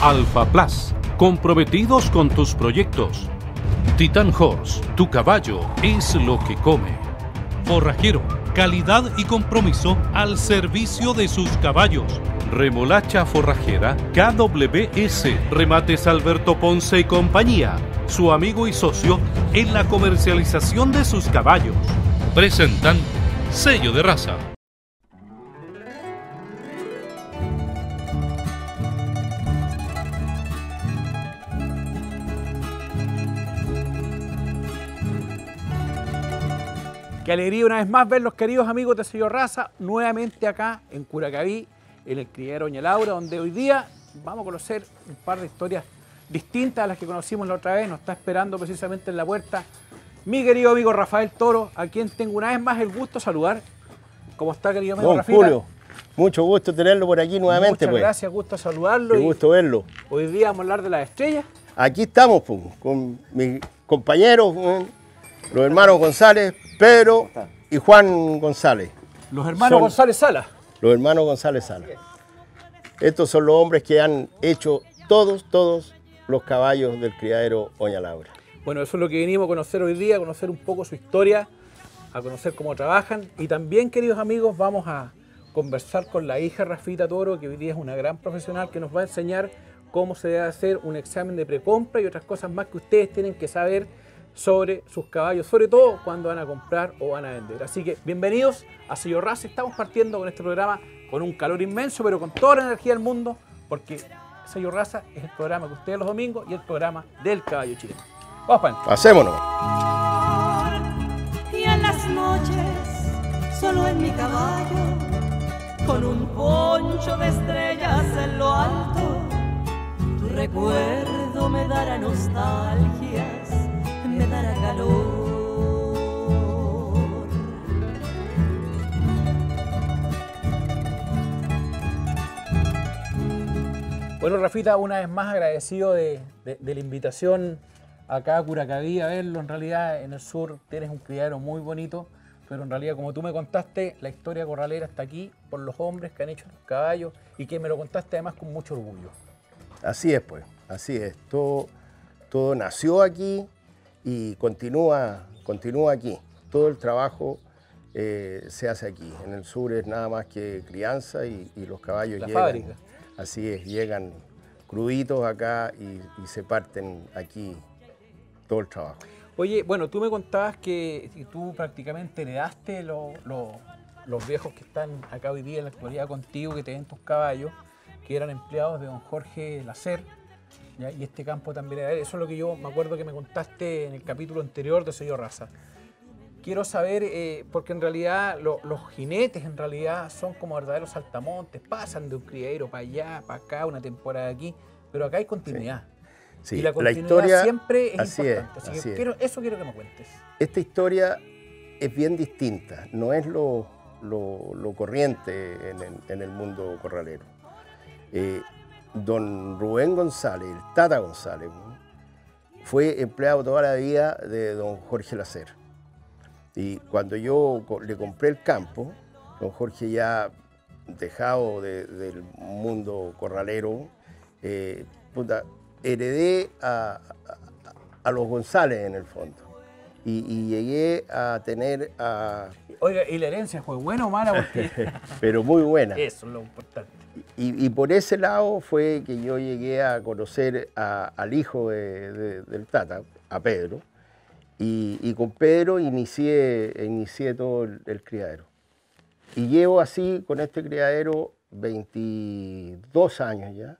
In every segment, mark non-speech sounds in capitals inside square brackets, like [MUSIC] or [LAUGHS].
Alfa Plus, comprometidos con tus proyectos. Titan Horse, tu caballo es lo que come. Forrajero, calidad y compromiso al servicio de sus caballos. Remolacha Forrajera KWS, Remates Alberto Ponce y compañía, su amigo y socio en la comercialización de sus caballos. Presentan Sello de Raza. Qué alegría una vez más ver los queridos amigos de Sello Raza nuevamente acá en Curacaví, en el criadero Doña Laura, donde hoy día vamos a conocer un par de historias distintas a las que conocimos la otra vez. Nos está esperando precisamente en la puerta mi querido amigo Rafael Toro, a quien tengo una vez más el gusto de saludar. ¿Cómo está, querido amigo Don Rafita? Julio, mucho gusto tenerlo por aquí nuevamente. Muchas pues. gracias, gusto saludarlo. Qué y gusto verlo. Hoy día vamos a hablar de las estrellas. Aquí estamos pues, con mis compañeros, eh, los hermanos González, Pedro y Juan González. Los hermanos Son- González Sala. Los hermanos González Sala. Estos son los hombres que han hecho todos, todos los caballos del criadero Oña Laura. Bueno, eso es lo que venimos a conocer hoy día, a conocer un poco su historia, a conocer cómo trabajan. Y también, queridos amigos, vamos a conversar con la hija Rafita Toro, que hoy día es una gran profesional que nos va a enseñar cómo se debe hacer un examen de precompra y otras cosas más que ustedes tienen que saber sobre sus caballos, sobre todo cuando van a comprar o van a vender. Así que bienvenidos a Sello Raza. Estamos partiendo con este programa con un calor inmenso, pero con toda la energía del mundo, porque Sello Raza es el programa que ustedes los domingos y el programa del caballo chileno. Vamos para adentro. Hacémonos. y en las noches solo en mi caballo con un poncho de estrellas en lo alto tu recuerdo me dará nostalgias dará calor Bueno, Rafita, una vez más agradecido de, de- de la invitación acá a Curacaví a verlo. En realidad, en el sur tienes un criadero muy bonito, pero en realidad, como tú me contaste, la historia corralera está aquí por los hombres que han hecho los caballos y que me lo contaste además con mucho orgullo. Así es, pues, así es. Todo, todo nació aquí y continúa, continúa aquí. Todo el trabajo eh, se hace aquí. En el sur es nada más que crianza y, y los caballos La llegan. fábrica. Así es, llegan cruditos acá y, y se parten aquí todo el trabajo. Oye, bueno, tú me contabas que tú prácticamente heredaste lo- lo- los viejos que están acá hoy día en la actualidad contigo, que te ven tus caballos, que eran empleados de don Jorge Lacer, ¿ya? y este campo también era. Eso es lo que yo me acuerdo que me contaste en el capítulo anterior de Sello Raza. Quiero saber, eh, porque en realidad lo- los jinetes en realidad son como verdaderos saltamontes, pasan de un criadero para allá, para acá, una temporada aquí, pero acá hay continuidad. Sí, y la la continuidad historia siempre es así es, importante. Así, que así es. quiero- eso quiero que me cuentes. Esta historia es bien distinta, no es lo, lo- lo corriente en el, en el mundo corralero. Eh, don Rubén González, el Tata González, fue empleado toda la vida de don Jorge Lacer. Y cuando yo le compré el campo, don Jorge ya dejado de- del mundo corralero, eh, puta, heredé a, a- a los González en el fondo. Y, y llegué a tener a... Oiga, ¿y la herencia fue buena o mala? [LAUGHS] Porque pero muy buena. eso es lo importante. Y, y por ese lado fue que yo llegué a conocer a- al hijo de- de- del Tata, a Pedro, y, y con Pedro inicié, inicié todo el, el criadero. Y llevo así con este criadero 22 años ya,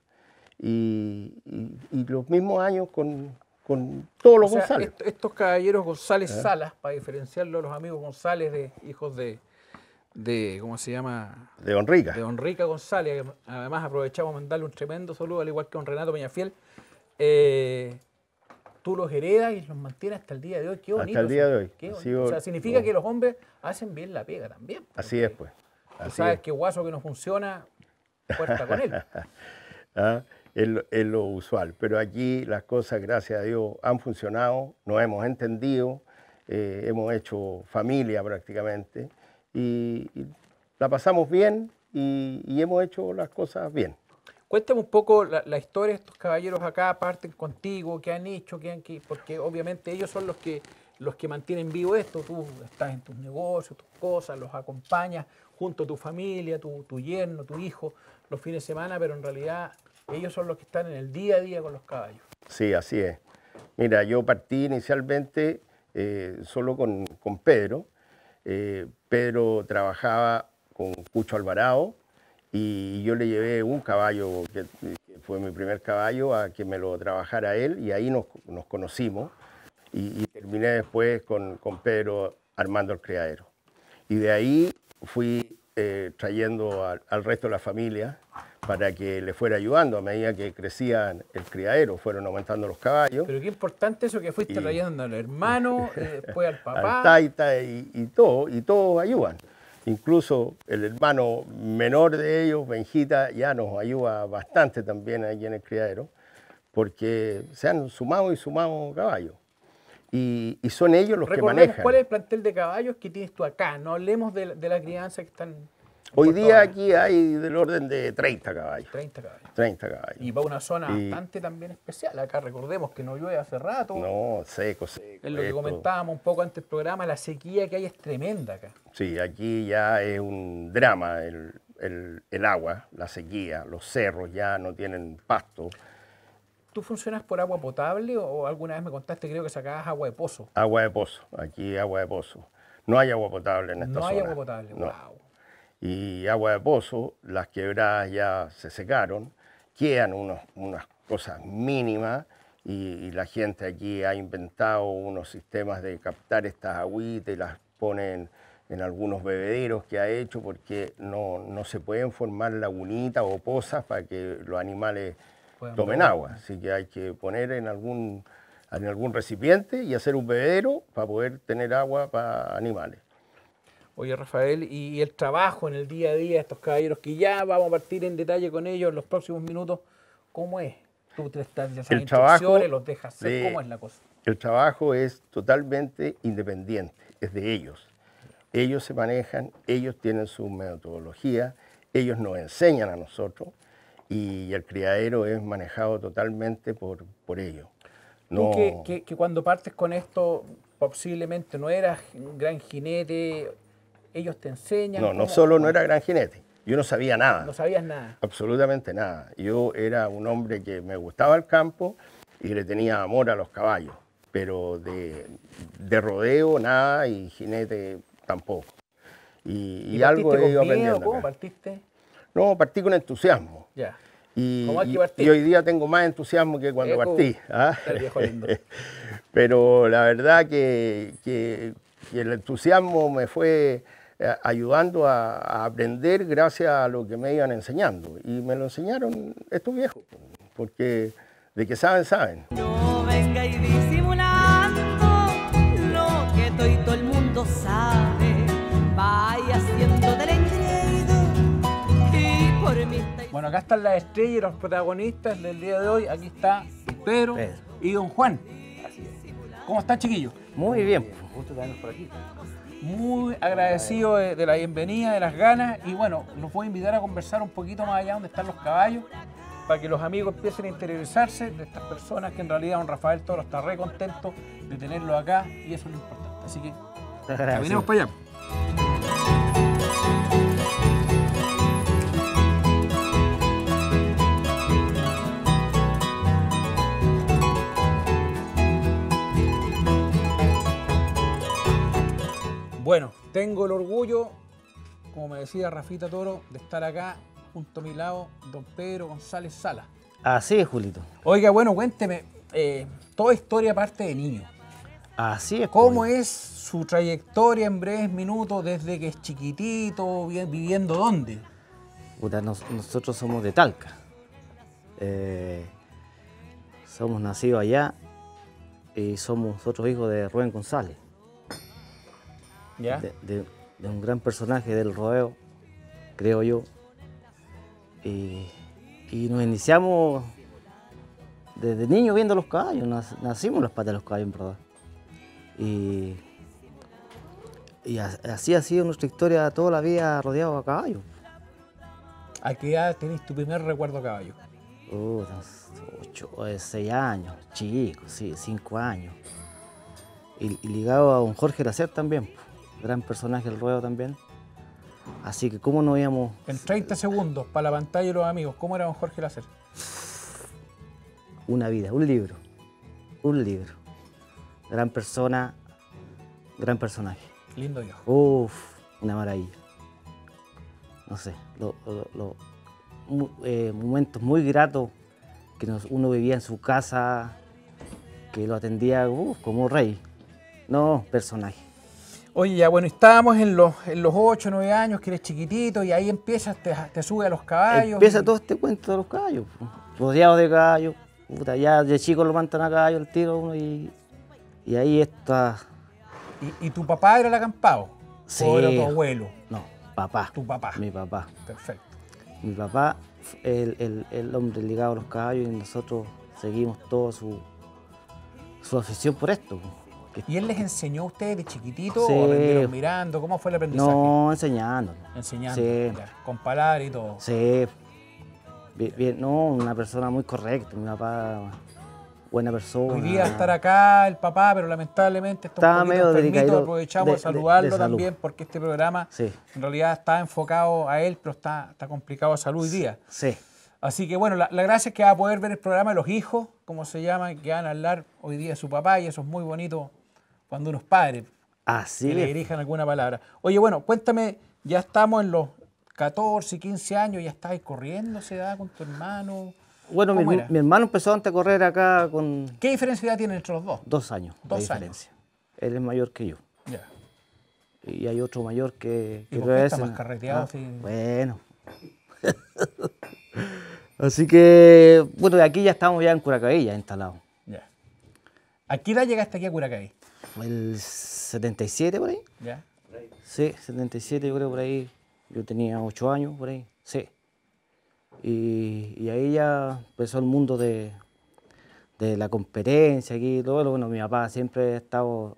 y, y- los mismos años con, con todos los O sea, González. est- estos caballeros González Salas, para diferenciarlo de los amigos González, de hijos de, de ¿cómo se llama? De Honrica. De don Rica González, que además aprovechamos a mandarle un tremendo saludo, al igual que a don Renato Peñafiel. Eh, tú los heredas y los mantienes hasta el día de hoy. Qué Hasta bonito. el día de hoy. Qué sido- o sea, significa no. que los hombres hacen bien la pega también. Así es, pues. Tú sabes es. que guaso que no funciona, puerta con él. [LAUGHS] ¿ah? es, lo- es lo usual. Pero aquí las cosas, gracias a Dios, han funcionado, nos hemos entendido, eh, hemos hecho familia prácticamente y, y la pasamos bien y, y hemos hecho las cosas bien. Cuéntame un poco la, la historia de estos caballeros acá, parten contigo, qué han hecho, qué han, qué- porque obviamente ellos son los que, los que mantienen vivo esto. Tú estás en tus negocios, tus cosas, los acompañas junto a tu familia, tu, tu yerno, tu hijo, los fines de semana, pero en realidad ellos son los que están en el día a día con los caballos. Sí, así es. Mira, yo partí inicialmente eh, solo con, con Pedro. Eh, Pedro trabajaba con Cucho Alvarado y yo le llevé un caballo, que, fue mi primer caballo, a que me lo trabajara él y ahí nos, conocimos y, terminé después con, Pedro armando el criadero. Y de ahí fui eh, trayendo al resto de la familia para que le fuera ayudando a medida que crecía el criadero, fueron aumentando los caballos, Pero qué importante eso que fuiste trayendo al hermano, [LAUGHS] eh, después al papá. al taita y, y todo, y todos ayudan. Incluso el hermano menor de ellos, Benjita, ya nos ayuda bastante también aquí en el criadero, porque se han sumado y sumado caballos. Y, y son ellos los que manejan. cuál es el plantel de caballos que tienes tú acá. No hablemos de, de la crianza que están. Hoy día aquí hay del orden de 30 caballos. 30 caballos. 30 caballos. Y va a una zona Y- bastante también especial. Acá recordemos que no llueve hace rato. No, seco, seco. es lo que comentábamos un poco antes del programa. La sequía que hay es tremenda acá. Sí, aquí ya es un drama el, el- el agua, la sequía, los cerros ya no tienen pasto. ¿Tú funcionas por agua potable o, alguna vez me contaste, creo que sacabas agua de pozo? Agua de pozo, aquí agua de pozo. No hay agua potable en esta No hay zona. agua potable. no. Wow. Y agua de pozo, las quebradas ya se secaron, quedan unos- unas cosas mínimas y, y la gente aquí ha inventado unos sistemas de captar estas agüitas y las ponen en algunos bebederos que ha hecho porque no, no se pueden formar lagunitas o pozas para que los animales tomen beber. agua. Así que hay que poner en algún, en algún recipiente y hacer un bebedero para poder tener agua para animales. Oye, Rafael, y el trabajo en el día a día de estos caballeros, que ya vamos a partir en detalle con ellos en los próximos minutos, ¿cómo es? Tú te estás las El trabajo los dejas hacer, de- ¿cómo es la cosa? El trabajo es totalmente independiente, es de ellos. Ellos se manejan, ellos tienen su metodología, ellos nos enseñan a nosotros y el criadero es manejado totalmente por, por ellos. Tú que, que- que cuando partes con esto, posiblemente no eras un gran jinete, ellos te enseñan. no, no solo no era gran jinete, yo no sabía nada. No sabías nada. Absolutamente nada. Yo era un hombre que me gustaba el campo y le tenía amor a los caballos, pero de, de rodeo nada y jinete tampoco. Y, y algo he ido aprendiendo. ¿Cómo acá. partiste? No, partí con entusiasmo. Ya. Y, ¿Cómo hay que y- partir? y hoy día tengo más entusiasmo que cuando Eco, partí. ¿ah? el viejo lindo. [LAUGHS] Pero la verdad que, que- que el entusiasmo me fue ayudando a, a aprender gracias a lo que me iban enseñando. Y me lo enseñaron estos viejos, porque de que saben, saben. No venga y disimulando lo que todo y todo el mundo sabe. Vaya haciendo del engreído y por mí está Bueno, acá están las estrellas y los protagonistas del día de hoy. Aquí está Pedro, Pedro. y don Juan. ¿Cómo están, chiquillos? Muy bien. Muy agradecido de, de la bienvenida, de las ganas. Y bueno, los voy a invitar a conversar un poquito más allá donde están los caballos, para que los amigos empiecen a interiorizarse de estas personas que en realidad don Rafael Toro está re contento de tenerlo acá y eso es lo importante. Así que caminemos para allá. Bueno, tengo el orgullo, como me decía Rafita Toro, de estar acá junto a mi lado, don Pedro González Sala. Así es, Julito. Oiga, bueno, cuénteme, eh, toda historia parte de niño. Así es. ¿Cómo es su trayectoria en breves minutos desde que es chiquitito, vi- viviendo dónde? Puta, nos- nosotros somos de Talca. Eh, somos nacidos allá y somos nosotros hijos de Rubén González, ¿Ya? de, de- de un gran personaje del rodeo, creo yo. Y, y nos iniciamos desde niños viendo los caballos, nac- nacimos las patas de los caballos, en verdad. Y, y as- así ha sido nuestra historia toda la vida rodeado a caballos. ¿A qué edad tenés tu primer recuerdo a caballo? Uh, ocho, o seis años, chico, sí, cinco años. Y, y ligado a un Jorge Lacer también, gran personaje del ruedo también. Así que cómo no íbamos, En 30 segundos, para la pantalla y los amigos, ¿cómo era don Jorge Lacer? una vida, un libro, un libro. Gran persona, gran personaje. Lindo viejo. Uf, una maravilla. No sé, lo- lo- lo- mu- eh, momentos muy gratos que nos- uno vivía en su casa, que lo atendía uf, como rey. No, personaje. Oye, ya bueno, estábamos en los, en los 8, 9 años, que eres chiquitito, y ahí empiezas, te, te sube a los caballos. Empieza todo este cuento de los caballos, rodeado de caballos. Puta, ya de chico lo mandan a caballo el tiro uno y, y ahí está. Y, y tu papá era el acampado. Sí. ¿O era tu abuelo? No, papá. Tu papá. Mi papá. Perfecto. Mi papá, el, el- el hombre ligado a los caballos y nosotros seguimos toda su, su afición por esto. ¿Y él les enseñó a ustedes de chiquitito Sí. o aprendieron mirando? ¿Cómo fue el aprendizaje? no, enseñando. Enseñando, Sí. ya, con palabras y todo. Sí. Bien, bien, no, una persona muy correcta. Mi papá, buena persona. Hoy día estar acá el papá, pero lamentablemente está un medio enfermito, aprovechamos de- saludarlo de también porque este programa Sí. en realidad está enfocado a él, pero está, está complicado de salud hoy día. Sí. Así que bueno, la, la gracia es que va a poder ver el programa de los hijos, como se llama, que van a hablar hoy día de su papá y eso es muy bonito cuando unos padres Así que le es. dirijan alguna palabra. Oye, bueno, cuéntame, ya estamos en los 14, 15 años, ya estabas corriendo, ¿se da con tu hermano? Bueno, mi, hermano empezó antes a correr acá con ¿Qué diferencia tienen entre los dos? dos años Dos de años. Él es mayor que yo. Ya. Y hay otro mayor que... ¿Y que por lo qué es está más carreteado? Ah, si- Bueno. [LAUGHS] Así que, bueno, de aquí ya estamos ya en Curacavilla instalados. Ya. ¿A qué edad llegaste aquí a Curacaví? El 77 por ahí. Ya. Sí, 77 yo creo por ahí. Yo tenía 8 años por ahí. Sí. Y, y ahí ya empezó el mundo de, de la competencia aquí y todo. Bueno, mi papá siempre ha estado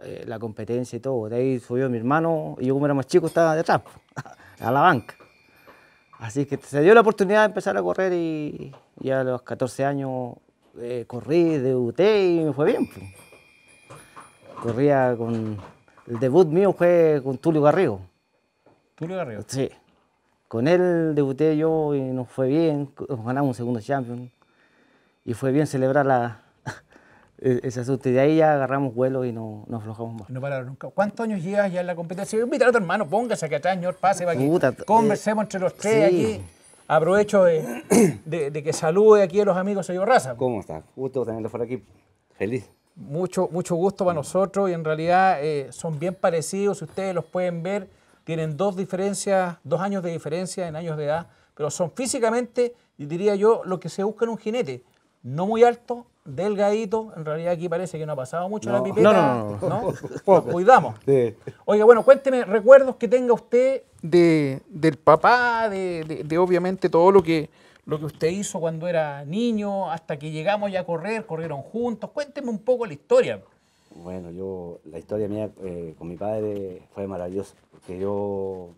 eh, la competencia y todo. De ahí subió mi hermano y yo como era más chico estaba detrás, [LAUGHS] a la banca. Así que se dio la oportunidad de empezar a correr y, y a los 14 años eh, corrí, debuté y me fue bien. Corría con... El debut mío fue con Tulio Garrigo. Tulio Garrido. Sí. Con él debuté yo y nos fue bien, ganamos un segundo champion. Y fue bien celebrar la, [LAUGHS] e- ese asunto. Y de ahí ya agarramos vuelo y no, no aflojamos más. No pararon nunca. ¿Cuántos años llevas ya en la competencia? Invita a tu hermano, póngase aquí atrás, señor, pase para Puta, eh, conversemos entre los tres sí. aquí. Aprovecho de, [COUGHS] de- de que salude aquí a los amigos Soy Raza. ¿Cómo está? Gusto tenerlo por aquí. Feliz. Mucho, mucho gusto para nosotros y en realidad eh, son bien parecidos, si ustedes los pueden ver, tienen dos diferencias, dos años de diferencia en años de edad, pero son físicamente, y diría yo, lo que se busca en un jinete. No muy alto, delgadito, en realidad aquí parece que no ha pasado mucho la No. pipeta. No, no, [LAUGHS] cuidamos. Sí. Oiga, bueno, cuénteme recuerdos que tenga usted de, del papá, de, de- de obviamente todo lo que, lo que usted hizo cuando era niño, hasta que llegamos ya a correr, corrieron juntos. Cuénteme un poco la historia. Bueno, yo, la historia mía eh, con mi padre fue maravillosa, porque yo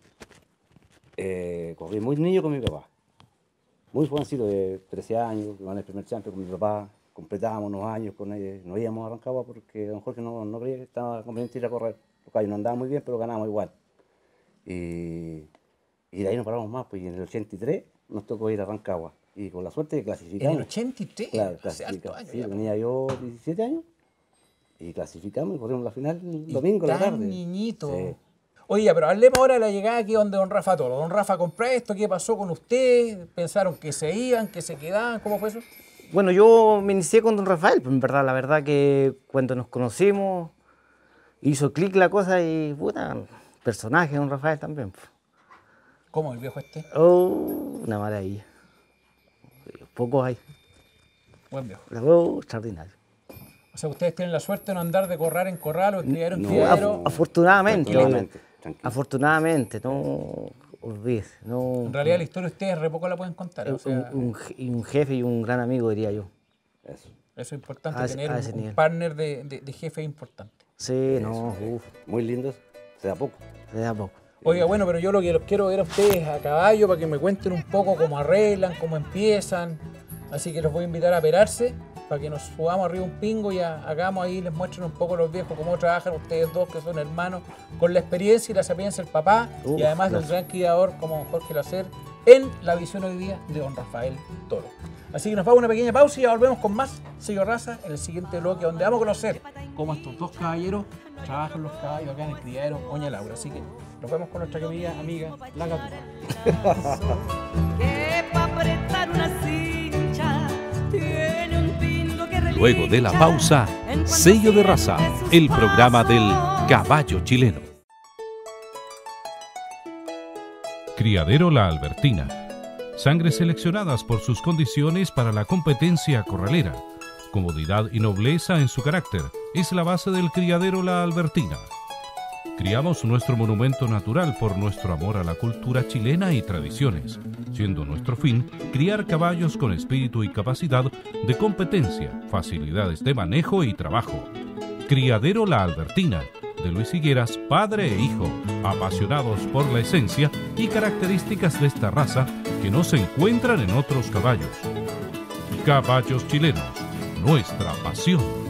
eh, corrí muy niño con mi papá. Muy jovencito, de 13 años, gané el primer champion con mi papá, completábamos unos años con él, nos íbamos a Rancagua porque don Jorge no, no creía que estaba conveniente ir a correr. Los caballos no andaban muy bien, pero ganábamos igual. Y, y de ahí no paramos más, pues y en el 83 nos tocó ir a Rancagua. Y con la suerte de En clasificamos. el 83, Claro, hace años Sí, ya. tenía yo 17 años y clasificamos y corrimos la final el domingo en la Tan tarde. niñito. Sí. Oye, ya, pero hablemos ahora de la llegada aquí donde don Rafa Toro. Don Rafa, compré esto, ¿qué pasó con usted? ¿Pensaron que se iban, que se quedaban? ¿Cómo fue eso? Bueno, yo me inicié con don Rafael, pues en verdad, la verdad que cuando nos conocimos hizo clic la cosa y, puta, personaje don Rafael también. pues. ¿Cómo el viejo este? Oh, una maravilla. Pocos hay. Buen viejo. La veo extraordinario. O sea, ustedes tienen la suerte de no andar de correr en corral o de criadero en No, criadero. Af- afortunadamente. Tranquilamente, tranquilo. Afortunadamente, no olvides. No, En realidad la historia ustedes re poco la pueden contar. O un, sea, un je- y un jefe y un gran amigo, diría yo. Eso. eso es importante, a tener a un, nivel. partner de, de- de jefe importante. Sí, no, uff, Muy lindos, se da poco. se da poco. Oiga, bueno, pero yo lo que los quiero ver a ustedes a caballo para que me cuenten un poco cómo arreglan, cómo empiezan. Así que los voy a invitar a perarse para que nos subamos arriba un pingo y ha- hagamos ahí, les muestren un poco los viejos cómo trabajan ustedes dos, que son hermanos, con la experiencia y la sapiencia del papá y además de un gran criador como Jorge Lacer en la visión hoy día de don Rafael Toro. Así que nos vamos a una pequeña pausa y ya volvemos con más Sello Raza en el siguiente bloque, donde vamos a conocer cómo estos dos caballeros trabajan los caballos acá en el criadero Oña Laura. Así que nos vemos con nuestra querida amiga La Luego de la pausa, Sello de Raza, el programa del caballo chileno. Criadero La Albertina. Sangres seleccionadas por sus condiciones para la competencia corralera. Comodidad y nobleza en su carácter es la base del criadero La Albertina. Criamos nuestro monumento natural por nuestro amor a la cultura chilena y tradiciones, siendo nuestro fin criar caballos con espíritu y capacidad de competencia, facilidades de manejo y trabajo. Criadero La Albertina, de Luis Higueras, padre e hijo, apasionados por la esencia y características de esta raza que no se encuentran en otros caballos. Caballos chilenos, nuestra pasión.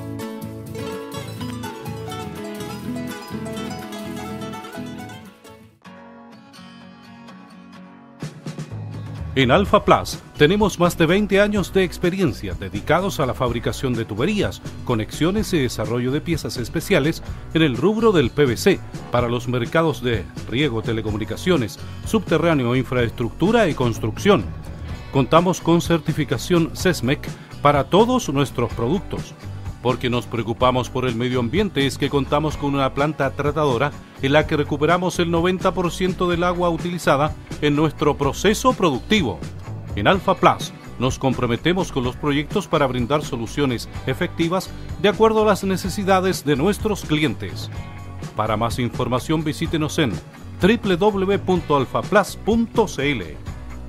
En Alfa Plus tenemos más de 20 años de experiencia dedicados a la fabricación de tuberías, conexiones y desarrollo de piezas especiales en el rubro del PVC para los mercados de riego, telecomunicaciones, subterráneo, infraestructura y construcción. Contamos con certificación CESMEC para todos nuestros productos. Porque nos preocupamos por el medio ambiente es que contamos con una planta tratadora en la que recuperamos el 90% del agua utilizada en nuestro proceso productivo. En Alfa Plus nos comprometemos con los proyectos para brindar soluciones efectivas de acuerdo a las necesidades de nuestros clientes. Para más información visítenos en www.alfaplus.cl.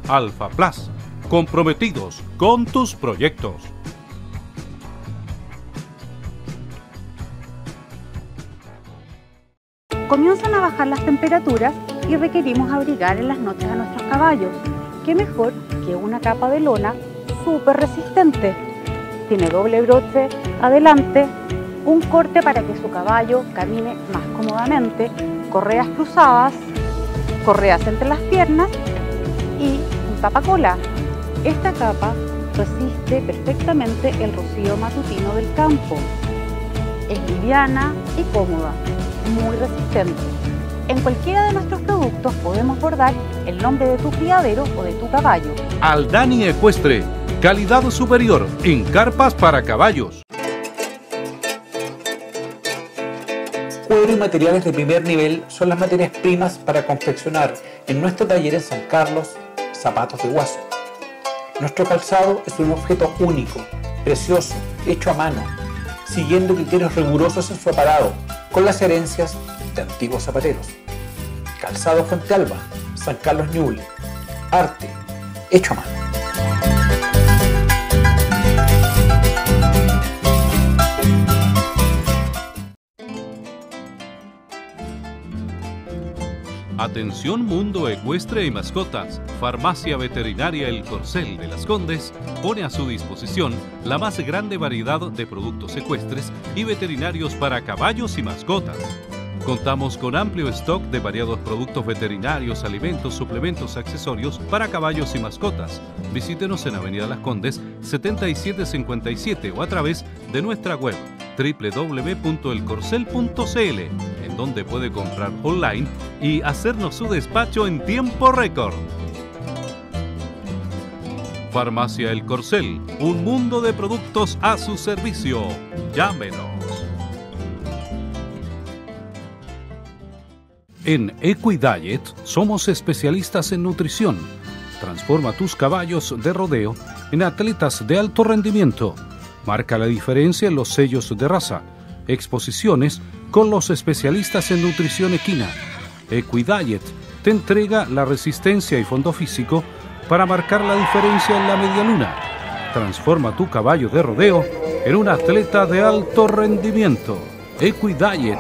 Alfa Plus, comprometidos con tus proyectos. Comienzan a bajar las temperaturas y requerimos abrigar en las noches a nuestros caballos. ¿Qué mejor que una capa de lona súper resistente? Tiene doble broche adelante, un corte para que su caballo camine más cómodamente, correas cruzadas, correas entre las piernas y un tapacola. Esta capa resiste perfectamente el rocío matutino del campo. Es liviana y cómoda, muy resistente. En cualquiera de nuestros productos podemos bordar el nombre de tu criadero o de tu caballo. Aldani Ecuestre, calidad superior en carpas para caballos. Cuero y materiales de primer nivel son las materias primas para confeccionar en nuestro taller en San Carlos zapatos de guaso. Nuestro calzado es un objeto único, precioso, hecho a mano, siguiendo criterios rigurosos en su aparado, con las herencias de antiguos zapateros. Calzado Fuente Alba, San Carlos Ñuble. Arte, hecho a mano. Atención mundo ecuestre y mascotas. Farmacia Veterinaria El Corcel de las Condes pone a su disposición la más grande variedad de productos ecuestres y veterinarios para caballos y mascotas. Contamos con amplio stock de variados productos veterinarios, alimentos, suplementos, accesorios para caballos y mascotas. Visítenos en Avenida Las Condes 7757 o a través de nuestra web www.elcorcel.cl en donde puede comprar online y hacernos su despacho en tiempo récord. Farmacia El Corcel, un mundo de productos a su servicio. Llámenos. En Equidiet somos especialistas en nutrición. Transforma tus caballos de rodeo en atletas de alto rendimiento. Marca la diferencia en los sellos de raza. Exposiciones con los especialistas en nutrición equina. Equidiet te entrega la resistencia y fondo físico para marcar la diferencia en la medialuna. Transforma tu caballo de rodeo en un atleta de alto rendimiento. Equidiet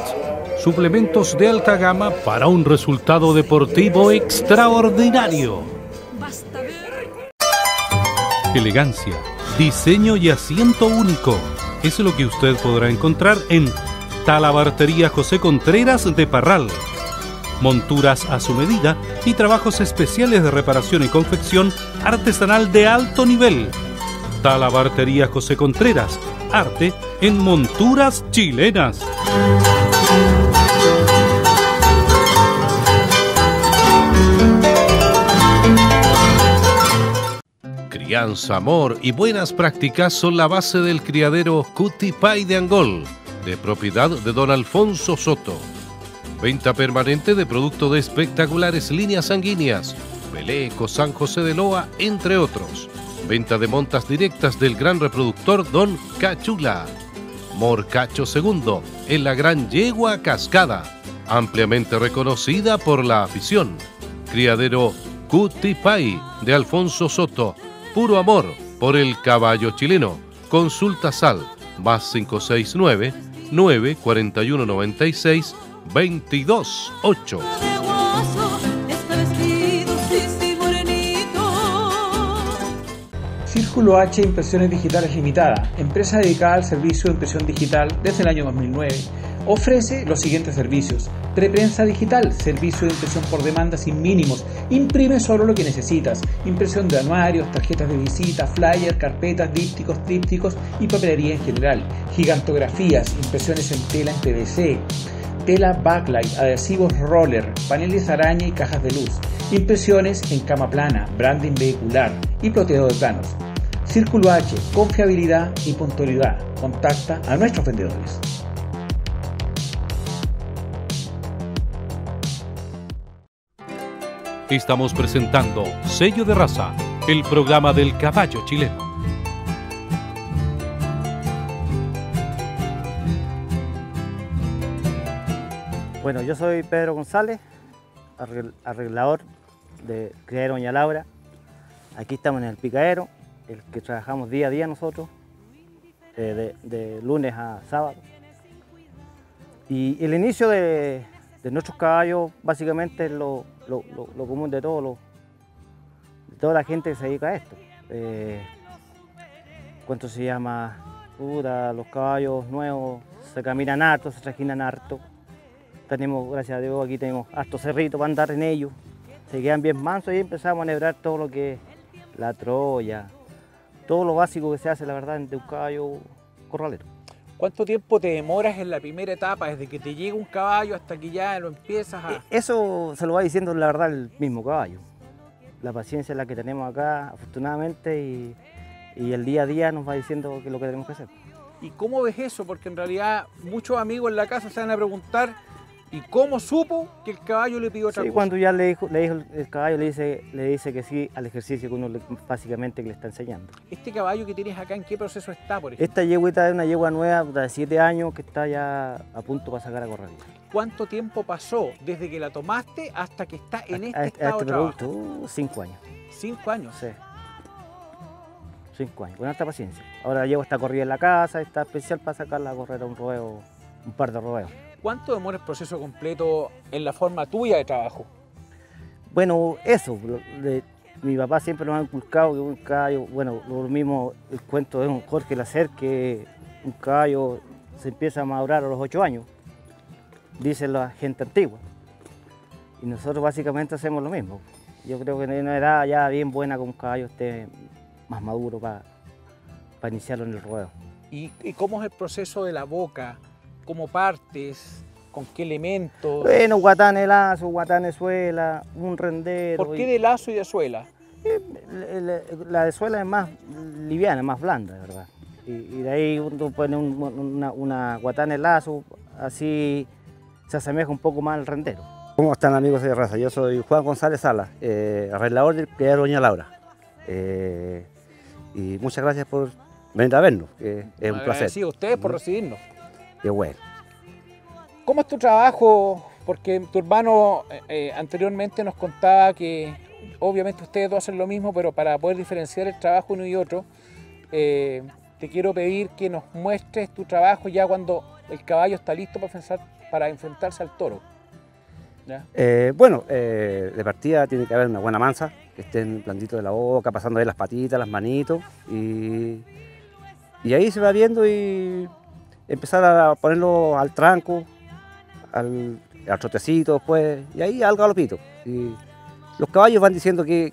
suplementos de alta gama para un resultado deportivo extraordinario. Elegancia, diseño y asiento único. Es lo que usted podrá encontrar en Talabartería José Contreras de Parral. Monturas a su medida y trabajos especiales de reparación y confección artesanal de alto nivel. Talabartería José Contreras, arte en monturas chilenas. Crianza, amor y buenas prácticas son la base del criadero Cutipay de Angol, de propiedad de don Alfonso Soto. Venta permanente de producto de espectaculares líneas sanguíneas, Beleco, San José de Loa, entre otros. Venta de montas directas del gran reproductor Don Cachula. Morcacho II, en la Gran Yegua Cascada, ampliamente reconocida por la afición. Criadero Cutipay de Alfonso Soto, puro amor por el caballo chileno. Consulta Sal, más 569 941 96 22 8. de guaso está vestido, sí, sí, morenito. Círculo H Impresiones Digitales Limitada, empresa dedicada al servicio de impresión digital desde el año 2009, ofrece los siguientes servicios. Preprensa digital, servicio de impresión por demanda sin mínimos. Imprime solo lo que necesitas. Impresión de anuarios, tarjetas de visita, flyers, carpetas, dípticos, trípticos y papelería en general. Gigantografías, impresiones en tela en PVC. Tela backlight, adhesivos roller, paneles araña y cajas de luz. Impresiones en cama plana, branding vehicular y ploteo de planos. Círculo H, confiabilidad y puntualidad. Contacta a nuestros vendedores. Estamos presentando Sello de Raza, el programa del caballo chileno. Bueno, yo soy Pedro González, arregl- arreglador de Criadero Doña Laura. Aquí estamos en el picadero, el que trabajamos día a día nosotros, eh, de, de lunes a sábado. Y el inicio de, de nuestros caballos básicamente es lo, lo- común de, todo lo- de toda la gente que se dedica a esto. Eh, ¿Cuánto se llama? Puta, los caballos nuevos se caminan harto, se trajinan harto. Tenemos, gracias a Dios, aquí tenemos harto cerrito para andar en ellos. Se quedan bien mansos y empezamos a enhebrar todo lo que es la troya, todo lo básico que se hace, la verdad, de un caballo corralero. ¿Cuánto tiempo te demoras en la primera etapa, desde que te llega un caballo hasta que ya lo empiezas a... E- Eso se lo va diciendo, la verdad, el mismo caballo. La paciencia es la que tenemos acá, afortunadamente, y, y el día a día nos va diciendo qué es lo que tenemos que hacer. ¿Y cómo ves eso? Porque en realidad muchos amigos en la casa se van a preguntar ¿y cómo supo que el caballo le pidió otra Sí, cosa? cuando ya le dijo, le dijo el, caballo, le dice, le dice que sí al ejercicio que uno le- básicamente que le está enseñando. Este caballo que tienes acá, ¿en qué proceso está, por ejemplo? Esta yeguita es una yegua nueva de 7 años que está ya a punto para sacar a correr. ¿Cuánto tiempo pasó desde que la tomaste hasta que está en este a, a estado este de trabajo? producto, 5 años. Cinco años. Sí. 5 años, con alta paciencia. Ahora la yegua está corrida en la casa, está especial para sacarla a correr a un rodeo, un par de rodeos. ¿Cuánto demora el proceso completo en la forma tuya de trabajo? Bueno, eso, le- mi papá siempre nos ha inculcado que un caballo, bueno, lo mismo el cuento de un Jorge Lacer, que un caballo se empieza a madurar a los 8 años, dice la gente antigua. Y nosotros básicamente hacemos lo mismo. Yo creo que en una edad ya bien buena que un caballo esté más maduro para iniciarlo en el ruedo. ¿Y, y cómo es el proceso de la boca? ¿Cómo partes? ¿Con qué elementos? Bueno, guatanes lazo, guatanes suela, un rendero. ¿Por y- qué de lazo y de suela? La, la- de suela es más liviana, más blanda, de verdad. Y, y de ahí uno pone un- una, una guatana en lazo, así se asemeja un poco más al rendero. ¿Cómo están amigos de raza? Yo soy Juan González Sala, eh, arreglador del criadero Doña Laura. Eh, y muchas gracias por venir a vernos, que es un placer. A ustedes por recibirnos. Qué bueno. ¿Cómo es tu trabajo? Porque tu hermano eh, eh, anteriormente nos contaba que obviamente ustedes dos hacen lo mismo, pero para poder diferenciar el trabajo uno y otro, eh, te quiero pedir que nos muestres tu trabajo ya cuando el caballo está listo para, enfrentar- para enfrentarse al toro. ¿Ya? Eh, bueno, eh, de partida tiene que haber una buena mansa, que estén blanditos de la boca, pasando ahí las patitas, las manitos. Y, y ahí se va viendo y empezar a ponerlo al tranco, al, al trotecito después, y ahí al galopito. Y los caballos van diciendo que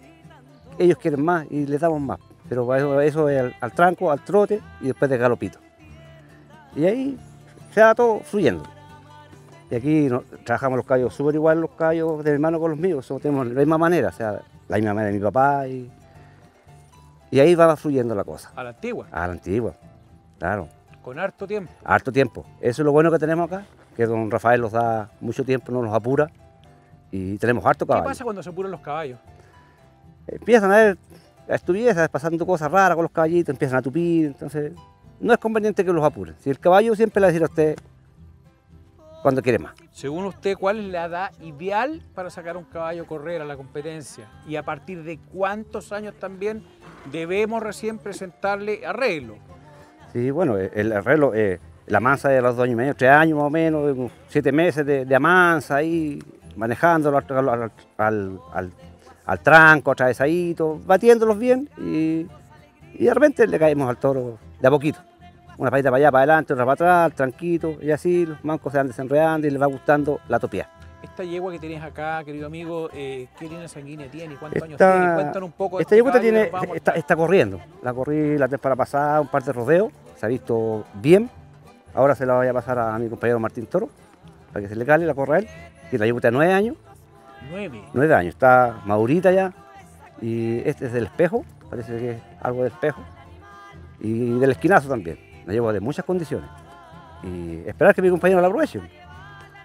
ellos quieren más y les damos más. Pero eso, eso es al, al tranco, al trote y después de galopito. Y ahí se va todo fluyendo. Y aquí no- trabajamos los caballos súper igual los caballos de mi hermano con los míos, tenemos la misma manera, o sea, la misma manera de mi papá y, y ahí va fluyendo la cosa. A la antigua, A la antigua, claro, con harto tiempo. harto tiempo. Eso es lo bueno que tenemos acá, que don Rafael nos da mucho tiempo, no nos apura y tenemos harto ¿Qué caballo. pasa cuando se apuran los caballos? Empiezan a ver estupideces, pasando cosas raras con los caballitos, empiezan a tupir, entonces no es conveniente que los apuren. Si el caballo siempre le va a decir a usted cuando quiere más. Según usted, ¿cuál es la edad ideal para sacar un caballo a correr a la competencia? Y a partir de cuántos años también debemos recién presentarle arreglo. Sí, bueno, eh, el arreglo, eh, la mansa de los dos años y medio, tres años más o menos, siete meses de, de amansa ahí, manejándolo al, al, al- al- tranco, atravesadito, batiéndolos bien y, y de repente le caemos al toro de a poquito. Una patita para allá, para adelante, otra para atrás, tranquilo, y así los mancos se van desenredando y les va gustando la topía. Esta yegua que tienes acá, querido amigo, eh, ¿qué línea sanguínea tiene? ¿Cuántos años Esta- tiene? Cuéntanos un poco. Esta que tiene, está, está corriendo. La corrí la temporada pasada, un par de rodeos, se ha visto bien. Ahora se la voy a pasar a mi compañero Martín Toro, para que se le cale la corra a él. Y la yeguita de nueve años, Nueve. nueve años, está madurita ya. Y este es del espejo, parece que es algo del espejo. Y del esquinazo también. La llevo de muchas condiciones. Y esperar que mi compañero la aproveche.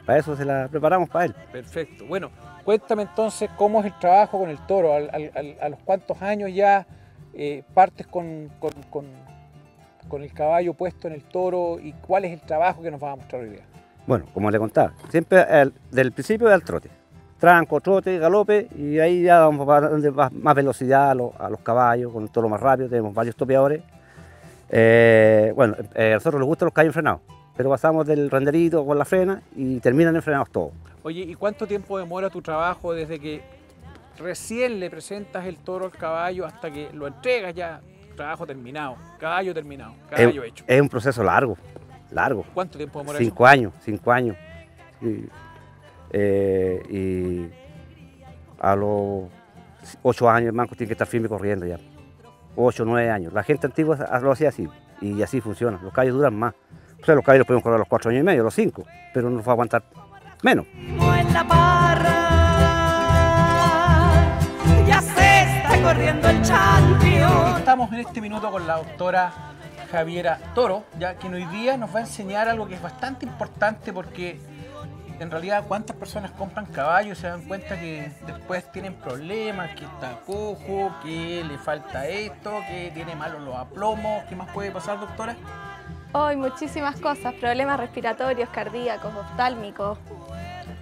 Para eso se la preparamos para él. Perfecto. Bueno, cuéntame entonces cómo es el trabajo con el toro, al- al- al- a los cuántos años ya eh, partes con, con- con- con el caballo puesto en el toro y cuál es el trabajo que nos vas a mostrar hoy día. Bueno, como le contaba, siempre al- del principio al trote. Tranco, trote, galope, y ahí ya vamos para donde más velocidad a, los- a los caballos, con el toro más rápido, tenemos varios topeadores. Eh, bueno, eh, a nosotros nos gustan los caballos frenados, pero pasamos del renderito con la frena y terminan enfrenados todos. Oye, ¿y cuánto tiempo demora tu trabajo desde que recién le presentas el toro al caballo hasta que lo entregas ya? Trabajo terminado, caballo terminado, caballo es, hecho. es un proceso largo, largo. ¿Cuánto tiempo demora eso? Cinco años, cinco años. Y, eh, y a los ocho años el manco tiene que estar firme corriendo ya. Ocho, nueve años. La gente antigua lo hacía así y así funciona. Los caballos duran más. O sea, los caballos los podemos correr a los cuatro años y medio, a los cinco, pero no nos va a aguantar menos. en la parra. Ya se está corriendo el champion. Estamos en este minuto con la doctora Javiera Toro, ya que hoy día nos va a enseñar algo que es bastante importante porque en realidad cuántas personas compran caballos y se dan cuenta que después tienen problemas, que está cojo, que le falta esto, que tiene malos los aplomos. ¿Qué más puede pasar, doctora? Hoy muchísimas cosas, problemas respiratorios, cardíacos, oftálmicos.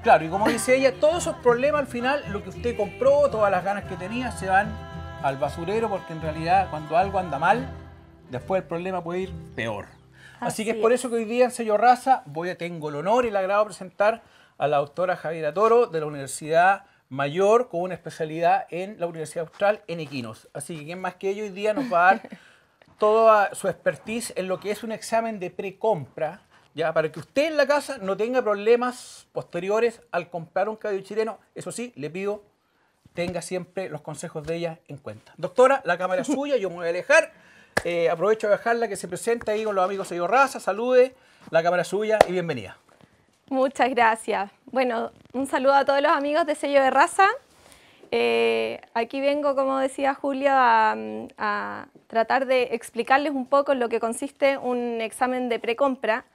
Claro, y como dice ella, todos esos problemas al final, lo que usted compró, todas las ganas que tenía, se van al basurero porque en realidad cuando algo anda mal, después el problema puede ir peor. Así, que es por es. eso que hoy día en Sello Raza voy a, tengo el honor y el agrado de presentar a la doctora Javiera Toro de la Universidad Mayor con una especialidad en la Universidad Austral en equinos. Así que quién más que ella hoy día nos va a dar [LAUGHS] toda su expertise en lo que es un examen de precompra, ya para que usted en la casa no tenga problemas posteriores al comprar un caballo chileno. Eso sí, le pido tenga siempre los consejos de ella en cuenta. Doctora, la cámara es [LAUGHS] suya, yo me voy a alejar. Eh, aprovecho de dejarla que se presente ahí con los amigos de Raza, salude, la cámara es suya y bienvenida. Muchas gracias. Bueno, un saludo a todos los amigos de Sello de Raza. Eh, aquí vengo, como decía Julia, a, a tratar de explicarles un poco en lo que consiste un examen de precompra,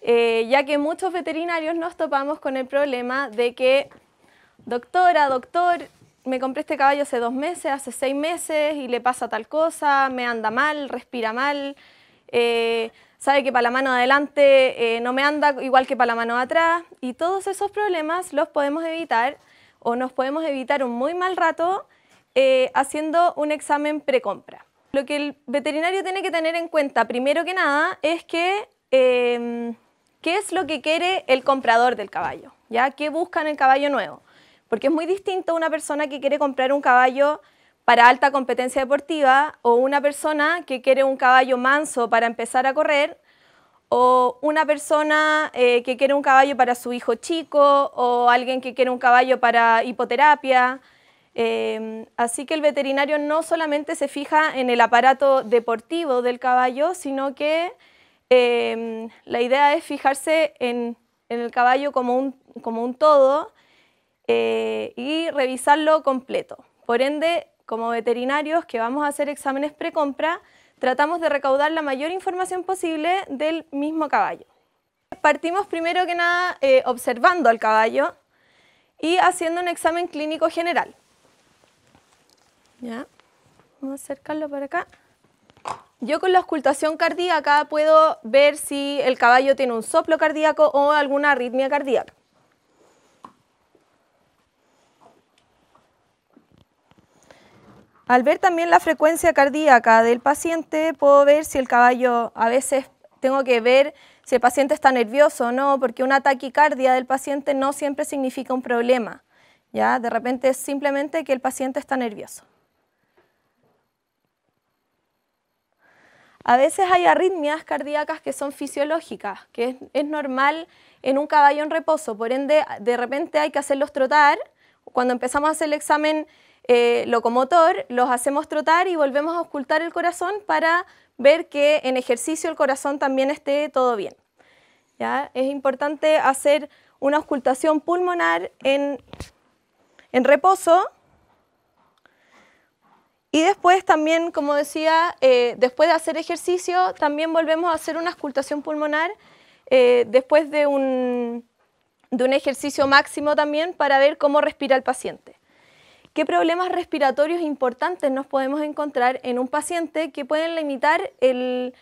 eh, ya que muchos veterinarios nos topamos con el problema de que, doctora, doctor, me compré este caballo hace dos meses, hace seis meses y le pasa tal cosa, me anda mal, respira mal, eh, sabe que para la mano de adelante eh, no me anda igual que para la mano atrás y todos esos problemas los podemos evitar o nos podemos evitar un muy mal rato eh, haciendo un examen precompra. Lo que el veterinario tiene que tener en cuenta, primero que nada, es que eh, qué es lo que quiere el comprador del caballo, ¿ya? ¿Qué busca en el caballo nuevo? Porque es muy distinto una persona que quiere comprar un caballo para alta competencia deportiva o una persona que quiere un caballo manso para empezar a correr o una persona eh, que quiere un caballo para su hijo chico o alguien que quiere un caballo para hipoterapia. Em, así que el veterinario no solamente se fija en el aparato deportivo del caballo, sino que em, la idea es fijarse en, el caballo como un, como un todo eh, y revisarlo completo. Por ende, como veterinarios que vamos a hacer exámenes precompra, tratamos de recaudar la mayor información posible del mismo caballo. Partimos primero que nada eh, observando al caballo y haciendo un examen clínico general. Ya, vamos a acercarlo para acá. Yo con la ocultación cardíaca puedo ver si el caballo tiene un soplo cardíaco o alguna arritmia cardíaca. Al ver también la frecuencia cardíaca del paciente, puedo ver si el caballo, a veces tengo que ver si el paciente está nervioso o no, porque una taquicardia del paciente no siempre significa un problema. ¿ya? De repente es simplemente que el paciente está nervioso. A veces hay arritmias cardíacas que son fisiológicas, que es, normal en un caballo en reposo, por ende de repente hay que hacerlos trotar. Cuando empezamos a hacer el examen eh, locomotor, los hacemos trotar y volvemos a ocultar el corazón para ver que en ejercicio el corazón también esté todo bien. ¿ya? Es importante hacer una ocultación pulmonar en, reposo y después también, como decía, eh, después de hacer ejercicio, también volvemos a hacer una auscultación pulmonar eh, después de un ejercicio máximo también para ver cómo respira el paciente. ¿Qué problemas respiratorios importantes nos podemos encontrar en un paciente que pueden limitar em,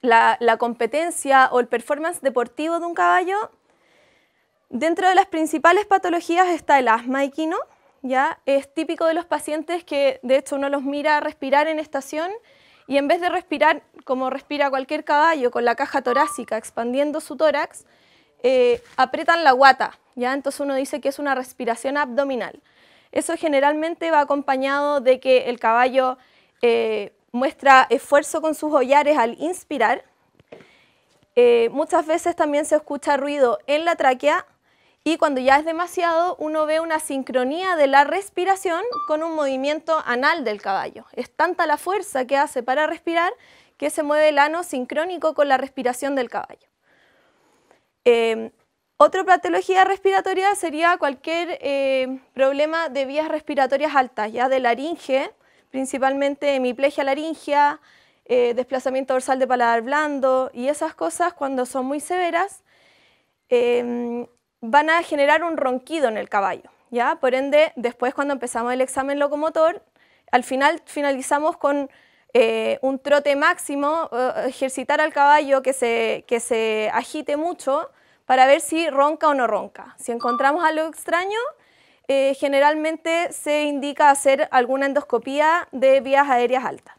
la, la, competencia o el performance deportivo de un caballo? Dentro de las principales patologías está el asma equino, ¿ya? Es típico de los pacientes que de hecho uno los mira respirar en estación y en vez de respirar como respira cualquier caballo con la caja torácica expandiendo su tórax, eh, la guata, ¿ya? Entonces uno dice que es una respiración abdominal. Eso generalmente va acompañado de que el caballo eh, muestra esfuerzo con sus hollares al inspirar. Eh, muchas veces también se escucha ruido en la tráquea y cuando ya es demasiado, uno ve una sincronía de la respiración con un movimiento anal del caballo. Es tanta la fuerza que hace para respirar que se mueve el ano sincrónico con la respiración del caballo. Eh, otra patología respiratoria sería cualquier eh, problema de vías respiratorias altas, ya de laringe, principalmente hemiplegia laringea, eh, desplazamiento dorsal de paladar blando y esas cosas cuando son muy severas van a generar un ronquido en el caballo. ¿ya? Por ende, después cuando empezamos el examen locomotor, al final finalizamos con eh, un trote máximo, eh, ejercitar al caballo que se, que se agite mucho para ver si ronca o no ronca. Si encontramos algo extraño, eh, generalmente se indica hacer alguna endoscopía de vías aéreas altas.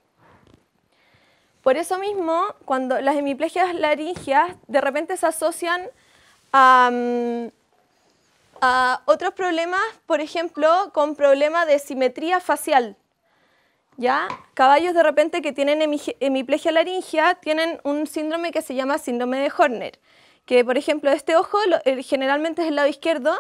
Por eso mismo, cuando las hemiplegias laringeas de repente se asocian a, otros problemas, por ejemplo, con problemas de simetría facial. ¿Ya? Caballos de repente que tienen hemiplegia laringea tienen un síndrome que se llama síndrome de Horner, que por ejemplo este ojo generalmente es el lado izquierdo,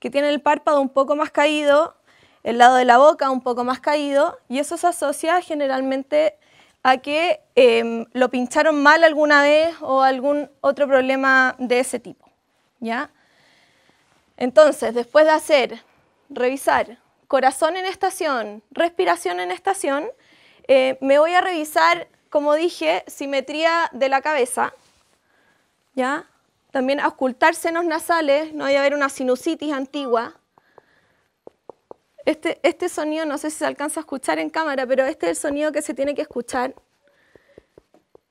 que tiene el párpado un poco más caído, el lado de la boca un poco más caído, y eso se asocia generalmente a que em, lo pincharon mal alguna vez o algún otro problema de ese tipo. ¿ya? Entonces, después de hacer, revisar corazón en estación, respiración en estación, eh, me voy a revisar, como dije, simetría de la cabeza, ¿ya? También ocultar senos nasales, no hay a haber una sinusitis antigua. Este, este sonido, no sé si se alcanza a escuchar en cámara, pero este es el sonido que se tiene que escuchar.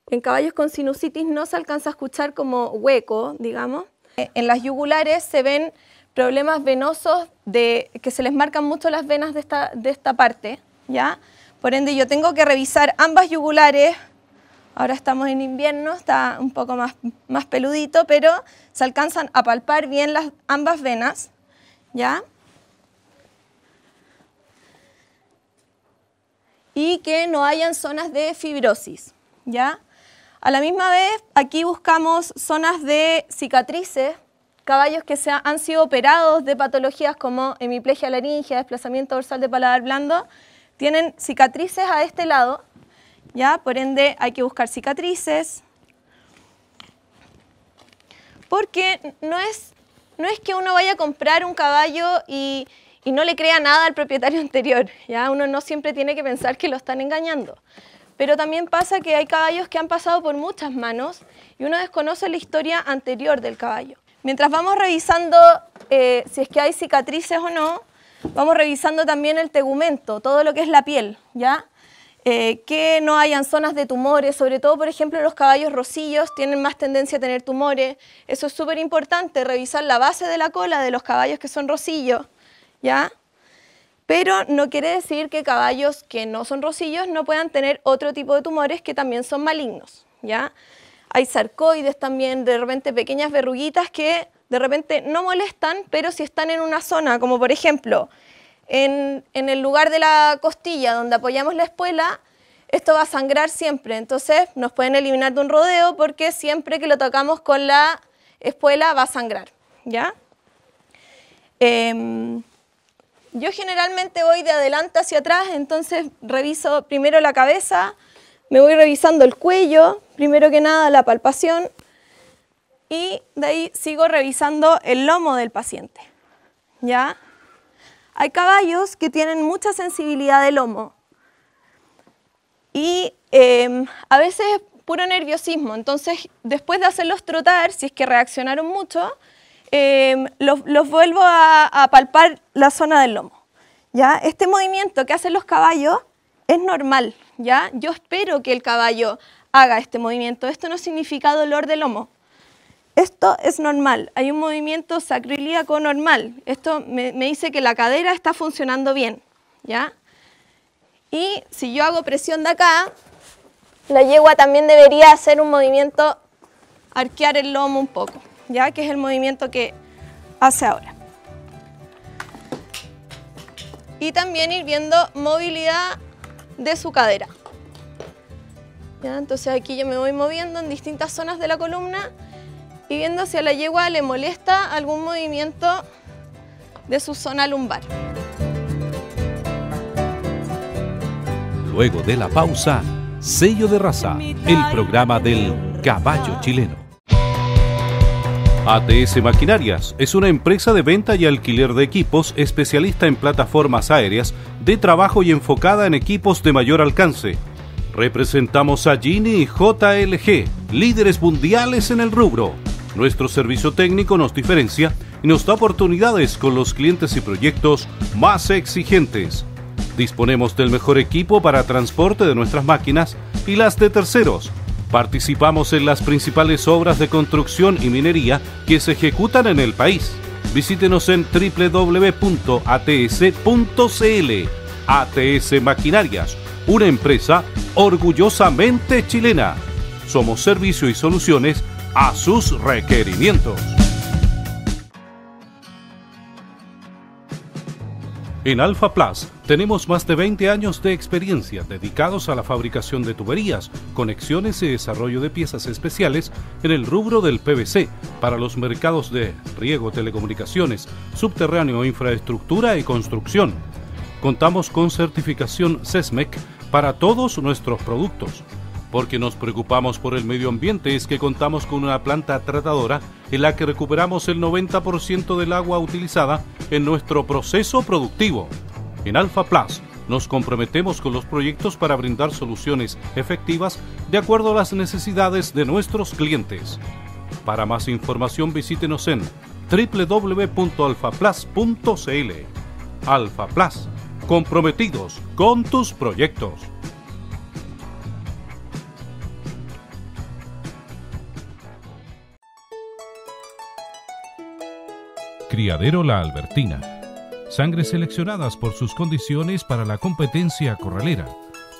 En caballos con sinusitis no se alcanza a escuchar como hueco, digamos. En las yugulares se ven problemas venosos de, que se les marcan mucho las venas de esta, de esta parte, ¿ya? Por ende, yo tengo que revisar ambas yugulares. Ahora estamos en invierno, está un poco más, más peludito, pero se alcanzan a palpar bien las, ambas venas, ¿ya? Y que no hayan zonas de fibrosis, ¿ya? A la misma vez, aquí buscamos zonas de cicatrices, caballos que se han sido operados de patologías como hemiplegia laringea, desplazamiento dorsal de paladar blando, tienen cicatrices a este lado, ¿ya? Por ende, hay que buscar cicatrices, porque no es, no es que uno vaya a comprar un caballo y, y no le crea nada al propietario [LAUGHS] anterior, ¿ya? Uno no siempre tiene que pensar que lo están engañando. Pero también pasa que hay caballos que han pasado por muchas manos y uno desconoce la historia anterior del caballo. Mientras vamos revisando eh, si es que hay cicatrices o no, vamos revisando también el tegumento, todo lo que es la piel, ¿ya? Eh, que no hayan zonas de tumores, sobre todo, por ejemplo, los caballos rosillos tienen más tendencia a tener tumores. Eso es súper importante, revisar la base de la cola de los caballos que son rosillos, ¿ya? Pero no quiere decir que caballos que no son rosillos no puedan tener otro tipo de tumores que también son malignos, ¿ya? Hay sarcoides también, de repente pequeñas verruguitas que de repente no molestan, pero si están en una zona, como por ejemplo en, el lugar de la costilla donde apoyamos la espuela, esto va a sangrar siempre. Entonces nos pueden eliminar de un rodeo porque siempre que lo tocamos con la espuela va a sangrar. ¿ya? Em, yo generalmente voy de adelante hacia atrás, entonces reviso primero la cabeza, me voy revisando el cuello, primero que nada la palpación, y de ahí sigo revisando el lomo del paciente. ¿Ya? Hay caballos que tienen mucha sensibilidad de lomo y em, a veces es puro nerviosismo. Entonces, después de hacerlos trotar, si es que reaccionaron mucho, em, los, vuelvo a, palpar la zona del lomo. ¿ya? Este movimiento que hacen los caballos es normal. ¿ya? Yo espero que el caballo haga este movimiento. Esto no significa dolor de lomo. Esto es normal, hay un movimiento sacroiliaco normal. Esto me, dice que la cadera está funcionando bien, ¿ya? Y si yo hago presión de acá, la yegua también debería hacer un movimiento, arquear el lomo un poco, ¿ya? Que es el movimiento que hace ahora. Y también ir viendo movilidad de su cadera. Entonces aquí yo me voy moviendo en distintas zonas de la columna y viendo si a la yegua le molesta algún movimiento de su zona lumbar. Luego de la pausa, Sello de Raza, el programa del caballo chileno. ATS Maquinarias es una empresa de venta y alquiler de equipos especialista en plataformas aéreas de trabajo y enfocada en equipos de mayor alcance. Representamos a Gini y JLG, líderes mundiales en el rubro nuestro servicio técnico nos diferencia y nos da oportunidades con los clientes y proyectos más exigentes. Disponemos del mejor equipo para transporte de nuestras máquinas y las de terceros. Participamos en las principales obras de construcción y minería que se ejecutan en el país. Visítenos en www.ats.cl. ATS Maquinarias, una empresa orgullosamente chilena. Somos servicio y soluciones a sus requerimientos. En Alfa Plus tenemos más de 20 años de experiencia dedicados a la fabricación de tuberías, conexiones y desarrollo de piezas especiales en el rubro del PVC para los mercados de riego, telecomunicaciones, subterráneo, infraestructura y construcción. Contamos con certificación CESMEC para todos nuestros productos porque nos preocupamos por el medio ambiente es que contamos con una planta tratadora en la que recuperamos el 90% del agua utilizada en nuestro proceso productivo. En Alfa Plus nos comprometemos con los proyectos para brindar soluciones efectivas de acuerdo a las necesidades de nuestros clientes. Para más información visítenos en www.alfaplus.cl. Alfa Plus, comprometidos con tus proyectos. Criadero La Albertina. Sangres seleccionadas por sus condiciones para la competencia corralera.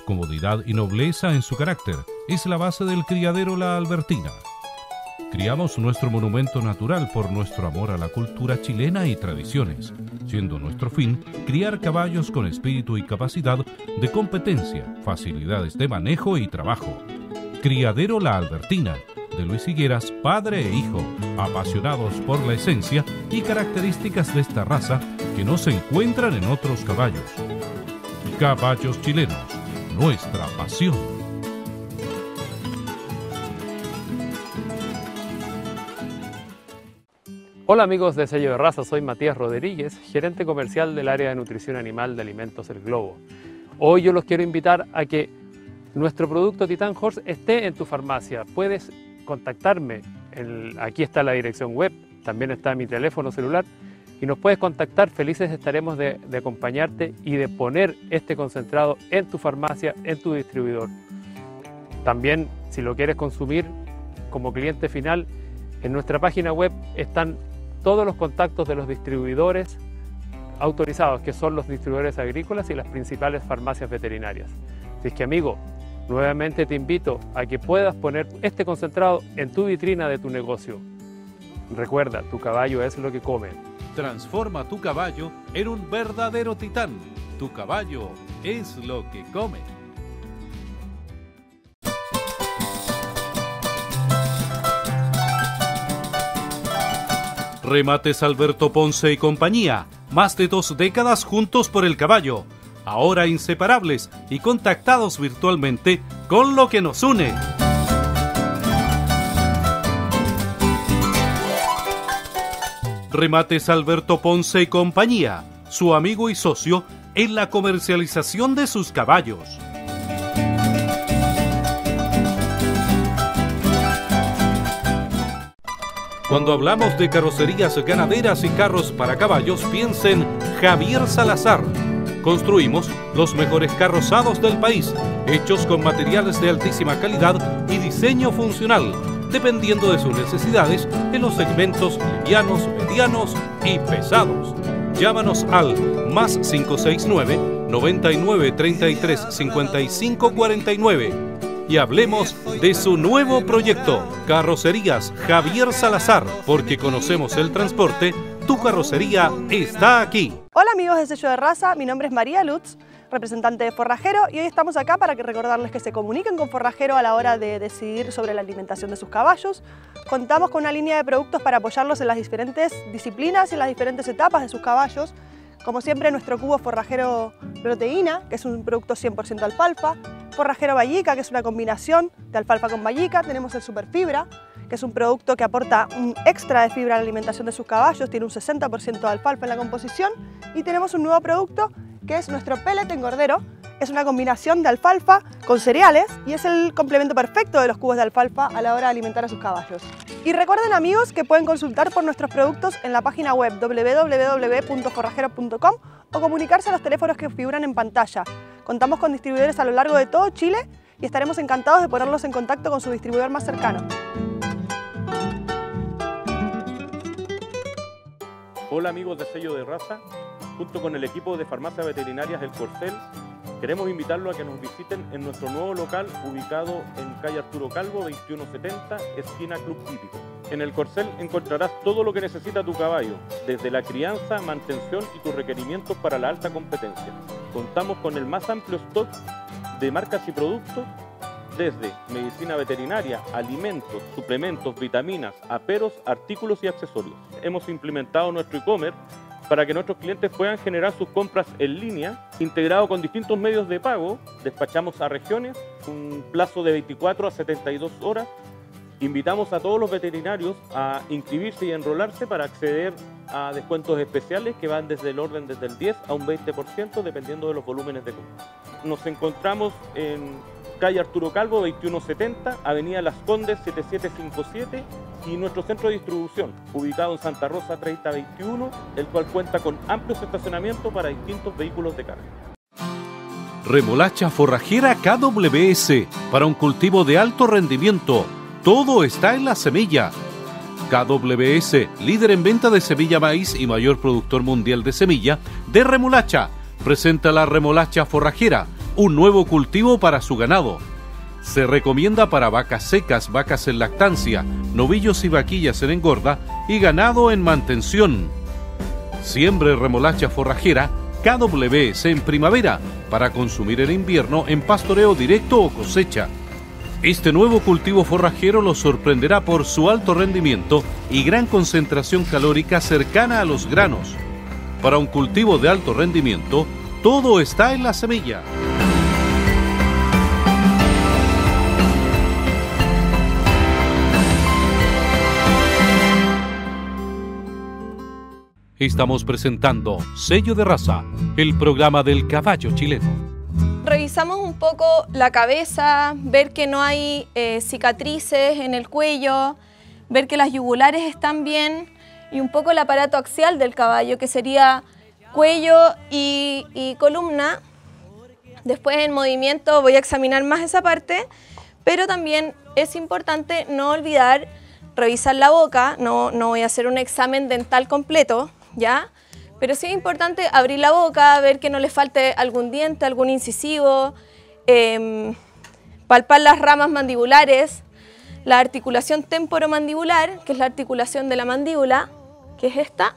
Comodidad y nobleza en su carácter es la base del Criadero La Albertina. Criamos nuestro monumento natural por nuestro amor a la cultura chilena y tradiciones, siendo nuestro fin criar caballos con espíritu y capacidad de competencia, facilidades de manejo y trabajo. Criadero La Albertina, de Luis Higueras, padre e hijo, apasionados por la esencia y características de esta raza que no se encuentran en otros caballos. Caballos chilenos, nuestra pasión. Hola amigos de Sello de Raza, soy Matías Rodríguez, gerente comercial del área de nutrición animal de Alimentos El Globo. Hoy yo los quiero invitar a que nuestro producto Titan Horse esté en tu farmacia. Puedes contactarme, aquí está la dirección web, también está mi teléfono celular y nos puedes contactar, felices estaremos de, acompañarte y de poner este concentrado en tu farmacia, en tu distribuidor. También si lo quieres consumir como cliente final, en nuestra página web están todos los contactos de los distribuidores autorizados, que son los distribuidores agrícolas y las principales farmacias veterinarias. Así es que amigo, nuevamente te invito a que puedas poner este concentrado en tu vitrina de tu negocio. Recuerda, tu caballo es lo que come. Transforma tu caballo en un verdadero titán. Tu caballo es lo que come. Remates Alberto Ponce y compañía. Más de dos décadas juntos por el caballo. Ahora inseparables y contactados virtualmente con lo que nos une. Remates Alberto Ponce y compañía. Su amigo y socio en la comercialización de sus caballos. Cuando hablamos de carrocerías ganaderas y carros para caballos, piensen Javier Salazar. Construimos los mejores carrozados del país, hechos con materiales de altísima calidad y diseño funcional, dependiendo de sus necesidades en los segmentos livianos, medianos y pesados. Llámanos al más 569 99 33 55 49 y hablemos de su nuevo proyecto, Carrocerías Javier Salazar, porque conocemos el transporte, tu carrocería está aquí. Hola amigos de Sello de Raza, mi nombre es María Lutz, representante de Forrajero y hoy estamos acá para recordarles que se comuniquen con Forrajero a la hora de decidir sobre la alimentación de sus caballos. Contamos con una línea de productos para apoyarlos en las diferentes disciplinas y en las diferentes etapas de sus caballos. Como siempre, nuestro cubo forrajero proteína, que es un producto 100% alfalfa, forrajero vallica, que es una combinación de alfalfa con vallica, tenemos el superfibra, que es un producto que aporta un extra de fibra a la alimentación de sus caballos, tiene un 60% de alfalfa en la composición, y tenemos un nuevo producto que es nuestro pellet engordero, es una combinación de alfalfa con cereales y es el complemento perfecto de los cubos de alfalfa a la hora de alimentar a sus caballos. Y recuerden amigos que pueden consultar por nuestros productos en la página web www.forrajero.com o comunicarse a los teléfonos que figuran en pantalla. Contamos con distribuidores a lo largo de todo Chile y estaremos encantados de ponerlos en contacto con su distribuidor más cercano. Hola amigos de Sello de Raza, junto con el equipo de farmacias veterinarias El Corcel, queremos invitarlo a que nos visiten en nuestro nuevo local ubicado en calle Arturo Calvo 2170, esquina Club Típico. En el Corcel encontrarás todo lo que necesita tu caballo, desde la crianza, mantención y tus requerimientos para la alta competencia. Contamos con el más amplio stock de marcas y productos desde medicina veterinaria, alimentos, suplementos, vitaminas, aperos, artículos y accesorios. Hemos implementado nuestro e-commerce para que nuestros clientes puedan generar sus compras en línea, integrado con distintos medios de pago. Despachamos a regiones, un plazo de 24 a 72 horas. Invitamos a todos los veterinarios a inscribirse y enrolarse para acceder a descuentos especiales que van desde el orden desde el 10 a un 20% dependiendo de los volúmenes de compra. Nos encontramos en calle Arturo Calvo 2170, Avenida Las Condes 7757 y nuestro centro de distribución, ubicado en Santa Rosa 3021, el cual cuenta con amplios estacionamientos para distintos vehículos de carga. Remolacha forrajera KWS para un cultivo de alto rendimiento. Todo está en la semilla. KWS, líder en venta de semilla maíz y mayor productor mundial de semilla de remolacha, presenta la remolacha forrajera, un nuevo cultivo para su ganado. Se recomienda para vacas secas, vacas en lactancia, novillos y vaquillas en engorda y ganado en mantención. Siembre remolacha forrajera KWS en primavera para consumir en invierno en pastoreo directo o cosecha. Este nuevo cultivo forrajero lo sorprenderá por su alto rendimiento y gran concentración calórica cercana a los granos. Para un cultivo de alto rendimiento, todo está en la semilla. Estamos presentando Sello de Raza, el programa del caballo chileno. Revisamos un poco la cabeza, ver que no hay eh, cicatrices en el cuello, ver que las yugulares están bien y un poco el aparato axial del caballo, que sería cuello y, y columna. Después en movimiento voy a examinar más esa parte, pero también es importante no olvidar revisar la boca, no, no voy a hacer un examen dental completo, ¿ya? Pero sí es importante abrir la boca, ver que no le falte algún diente, algún incisivo, em, palpar las ramas mandibulares, la articulación temporomandibular, que es la articulación de la mandíbula, que es esta.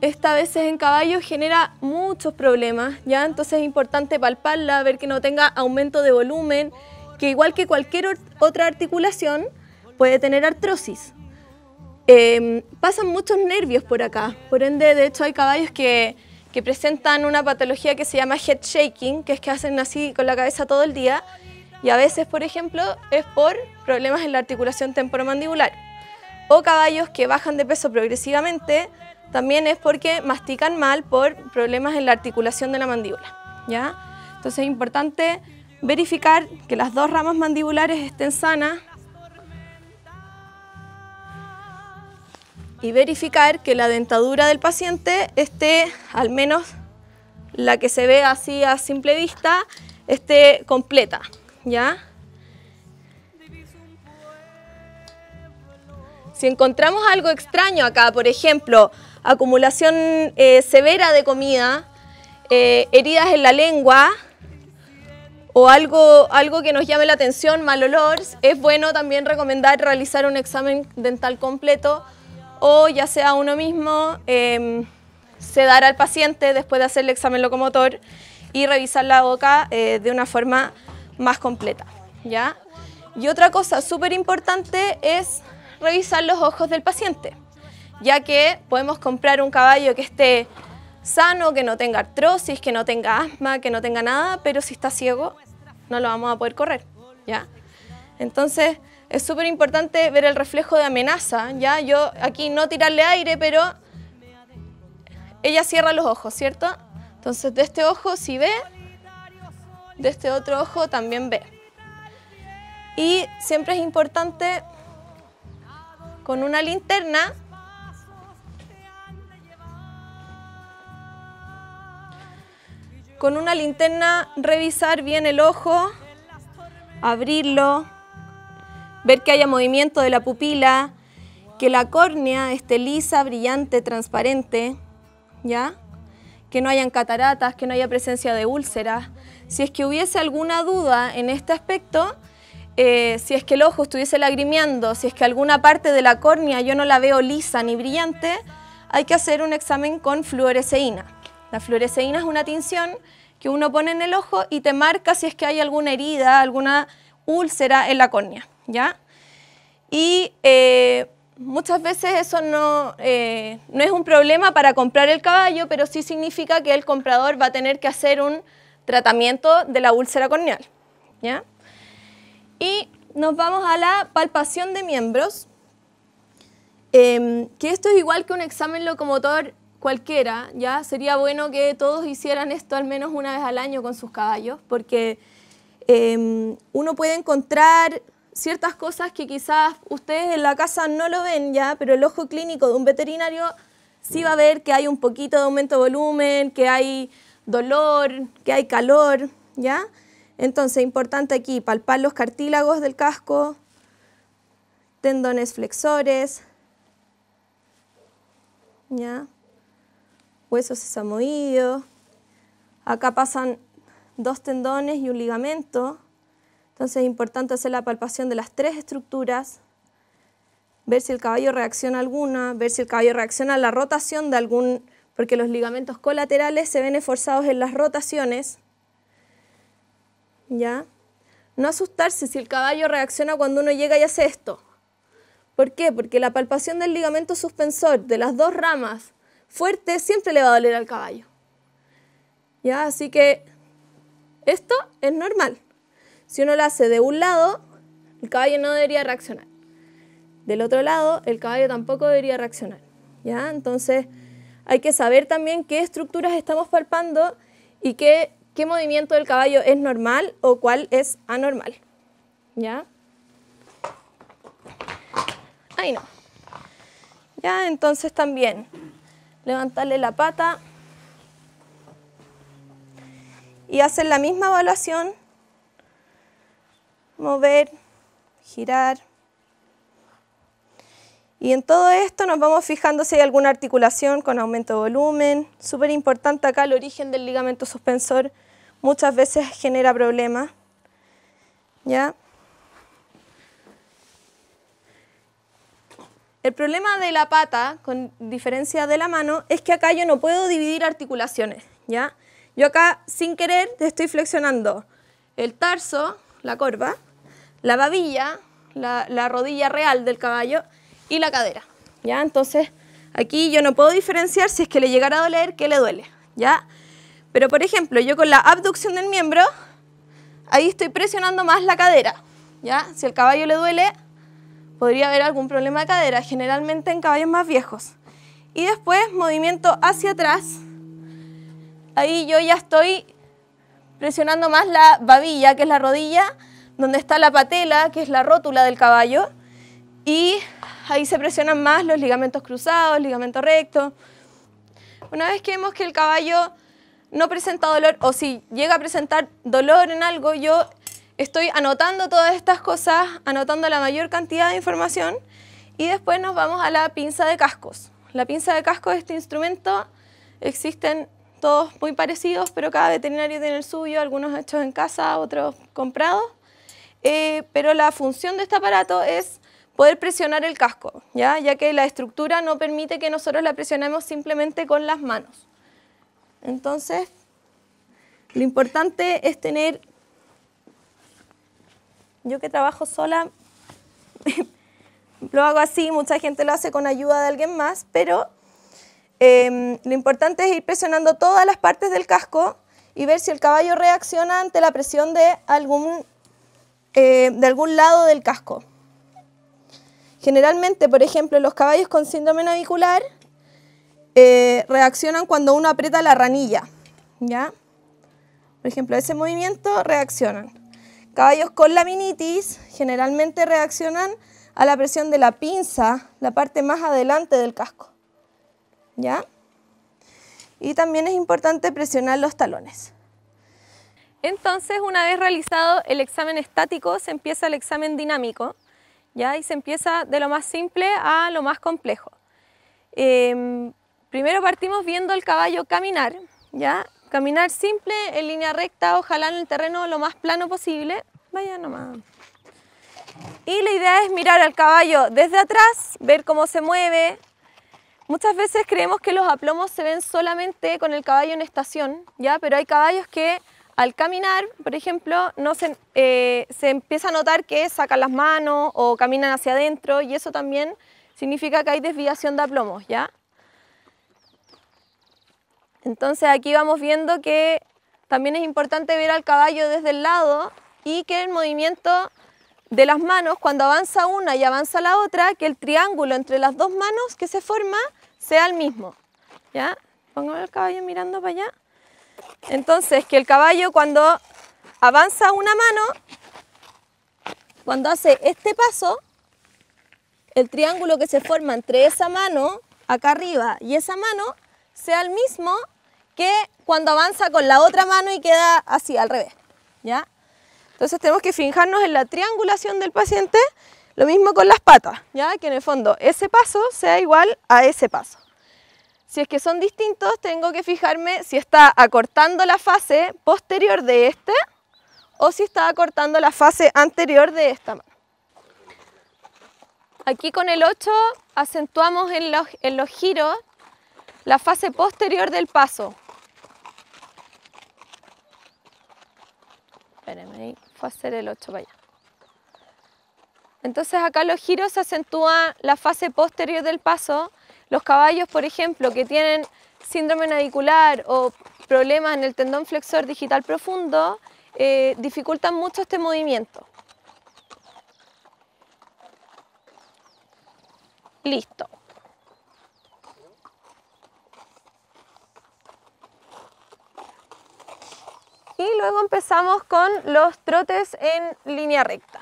Esta a veces en caballo genera muchos problemas, ¿ya? Entonces es importante palparla, ver que no tenga aumento de volumen, que igual que cualquier otra articulación puede tener artrosis. Em, pasan muchos nervios por acá, por ende, de hecho, hay caballos que, que, presentan una patología que se llama head shaking, que es que hacen así con la cabeza todo el día, y a veces, por ejemplo, es por problemas en la articulación temporomandibular. O caballos que bajan de peso progresivamente, también es porque mastican mal por problemas en la articulación de la mandíbula. ¿ya? Entonces es importante verificar que las dos ramas mandibulares estén sanas y verificar que la dentadura del paciente esté, al menos la que se ve así a simple vista, esté completa, ¿ya? Si encontramos algo extraño acá, por ejemplo, acumulación eh, severa de comida, eh, heridas en la lengua o algo, algo que nos llame la atención, mal olor, es bueno también recomendar realizar un examen dental completo o ya sea uno mismo eh, sedar al paciente después de hacer el examen locomotor y revisar la boca eh, de una forma más completa. ¿ya? Y otra cosa súper importante es revisar los ojos del paciente, ya que podemos comprar un caballo que esté sano, que no tenga artrosis, que no tenga asma, que no tenga nada, pero si está ciego no lo vamos a poder correr. ¿ya? Entonces, es súper importante ver el reflejo de amenaza, ¿ya? Yo aquí no tirarle aire, pero ella cierra los ojos, ¿cierto? Entonces de este ojo si ve, de este otro ojo también ve. Y siempre es importante con una linterna con una linterna revisar bien el ojo, abrirlo, ver que haya movimiento de la pupila, que la córnea esté lisa, brillante, transparente, ¿ya? Que no hayan cataratas, que no haya presencia de úlceras. Si es que hubiese alguna duda en este aspecto, eh, si es que el ojo estuviese lagrimeando, si es que alguna parte de la córnea yo no la veo lisa ni brillante, hay que hacer un examen con fluoresceína. La fluoresceína es una tinción que uno pone en el ojo y te marca si es que hay alguna herida, alguna úlcera en la córnea. ¿Ya? Y eh, muchas veces eso no, eh, no es un problema para comprar el caballo, pero sí significa que el comprador va a tener que hacer un tratamiento de la úlcera corneal, ¿ya? Y nos vamos a la palpación de miembros, em, que esto es igual que un examen locomotor cualquiera, ¿ya? Sería bueno que todos hicieran esto al menos una vez al año con sus caballos, porque em, uno puede encontrar ciertas cosas que quizás ustedes en la casa no lo ven ya, pero el ojo clínico de un veterinario sí va a ver que hay un poquito de aumento de volumen, que hay dolor, que hay calor, ¿ya? Entonces, importante aquí palpar los cartílagos del casco, tendones flexores, ¿ya? Huesos sesamoideos. Acá pasan dos tendones y un ligamento Entonces es importante hacer la palpación de las tres estructuras, ver si el caballo reacciona a alguna, ver si el caballo reacciona a la rotación de algún, porque los ligamentos colaterales se ven esforzados en las rotaciones. ¿Ya? No asustarse si el caballo reacciona cuando uno llega y hace esto. ¿Por qué? Porque la palpación del ligamento suspensor de las dos ramas fuerte siempre le va a doler al caballo. ¿Ya? Así que esto es normal. Si uno lo hace de un lado, el caballo no debería reaccionar. Del otro lado, el caballo tampoco debería reaccionar. ¿Ya? Entonces, hay que saber también qué estructuras estamos palpando y qué, qué movimiento del caballo es normal o cuál es anormal. ¿Ya? Ahí no. Ya, entonces también levantarle la pata y hacer la misma evaluación, mover, girar. Y en todo esto nos vamos fijando si hay alguna articulación con aumento de volumen. Súper importante acá el origen del ligamento suspensor. Muchas veces genera problemas. ¿Ya? El problema de la pata, con diferencia de la mano, es que acá yo no puedo dividir articulaciones, ¿ya? Yo acá, sin querer, estoy flexionando el tarso, la corva, la babilla, la, la rodilla real del caballo y la cadera, ¿ya? Entonces, aquí yo no puedo diferenciar si es que le llegara a doler, qué le duele, ¿ya? Pero, por ejemplo, yo con la abducción del miembro, ahí estoy presionando más la cadera, ¿ya? Si el caballo le duele, podría haber algún problema de cadera, generalmente en caballos más viejos. Y después movimiento hacia atrás. Ahí yo ya estoy presionando más la babilla, que es la rodilla, donde está la patela, que es la rótula del caballo. Y ahí se presionan más los ligamentos cruzados, ligamento recto. Una vez que vemos que el caballo no presenta dolor, o si llega a presentar dolor en algo, yo estoy anotando todas estas cosas, anotando la mayor cantidad de información y después nos vamos a la pinza de cascos. La pinza de cascos de este instrumento existen todos muy parecidos, pero cada veterinario tiene el suyo, algunos hechos en casa, otros comprados. Eh, pero la función de este aparato es poder presionar el casco, ¿ya? ya que la estructura no permite que nosotros la presionemos simplemente con las manos. Entonces, lo importante es tener yo que trabajo sola, [LAUGHS] lo hago así, mucha gente lo hace con ayuda de alguien más, pero em, lo importante es ir presionando todas las partes del casco y ver si el caballo reacciona ante la presión de algún, eh, de algún lado del casco. Generalmente, por ejemplo, los caballos con síndrome navicular eh, reaccionan cuando uno aprieta la ranilla. ¿ya? Por ejemplo, ese movimiento reaccionan. Caballos con laminitis generalmente reaccionan a la presión de la pinza, la parte más adelante del casco. ¿Ya? Y también es importante presionar los talones. Entonces, una vez realizado el examen estático, se empieza el examen dinámico, ¿ya? Y se empieza de lo más simple a lo más complejo. Em, primero partimos viendo el caballo caminar, ¿ya? Caminar simple, en línea recta, ojalá en el terreno lo más plano posible. Vaya nomás. Y la idea es mirar al caballo desde atrás, ver cómo se mueve. Muchas veces creemos que los aplomos se ven solamente con el caballo en estación, ¿ya? pero hay caballos que al caminar, por ejemplo, no se, eh, se empieza a notar que sacan las manos o caminan hacia adentro y eso también significa que hay desviación de aplomos, ¿ya? Entonces aquí vamos viendo que también es importante ver al caballo desde el lado y que el movimiento de las manos, cuando avanza una y avanza la otra, que el triángulo entre las dos manos que se forma sea el mismo. ¿Ya? Póngame el caballo mirando para allá. Entonces, que el caballo cuando avanza una mano, cuando hace este paso, el triángulo que se forma entre esa mano, acá arriba, y esa mano, sea el mismo que cuando avanza con la otra mano y queda así, al revés, ¿ya? Entonces tenemos que fijarnos en la triangulación del paciente, lo mismo con las patas, ¿ya? Que en el fondo ese paso sea igual a ese paso. Si es que son distintos, tengo que fijarme si está acortando la fase posterior de este o si estaba cortando la fase anterior de esta mano. Aquí con el 8 acentuamos en los giros la fase posterior del paso. Espérenme, ahí fue a hacer el 8 para allá. Entonces acá los giros se acentúa la fase posterior del paso. Los caballos, por ejemplo, que tienen síndrome navicular o problemas en el tendón flexor digital profundo, eh, dificultan mucho este movimiento. Listo. Y luego empezamos con los trotes en línea recta.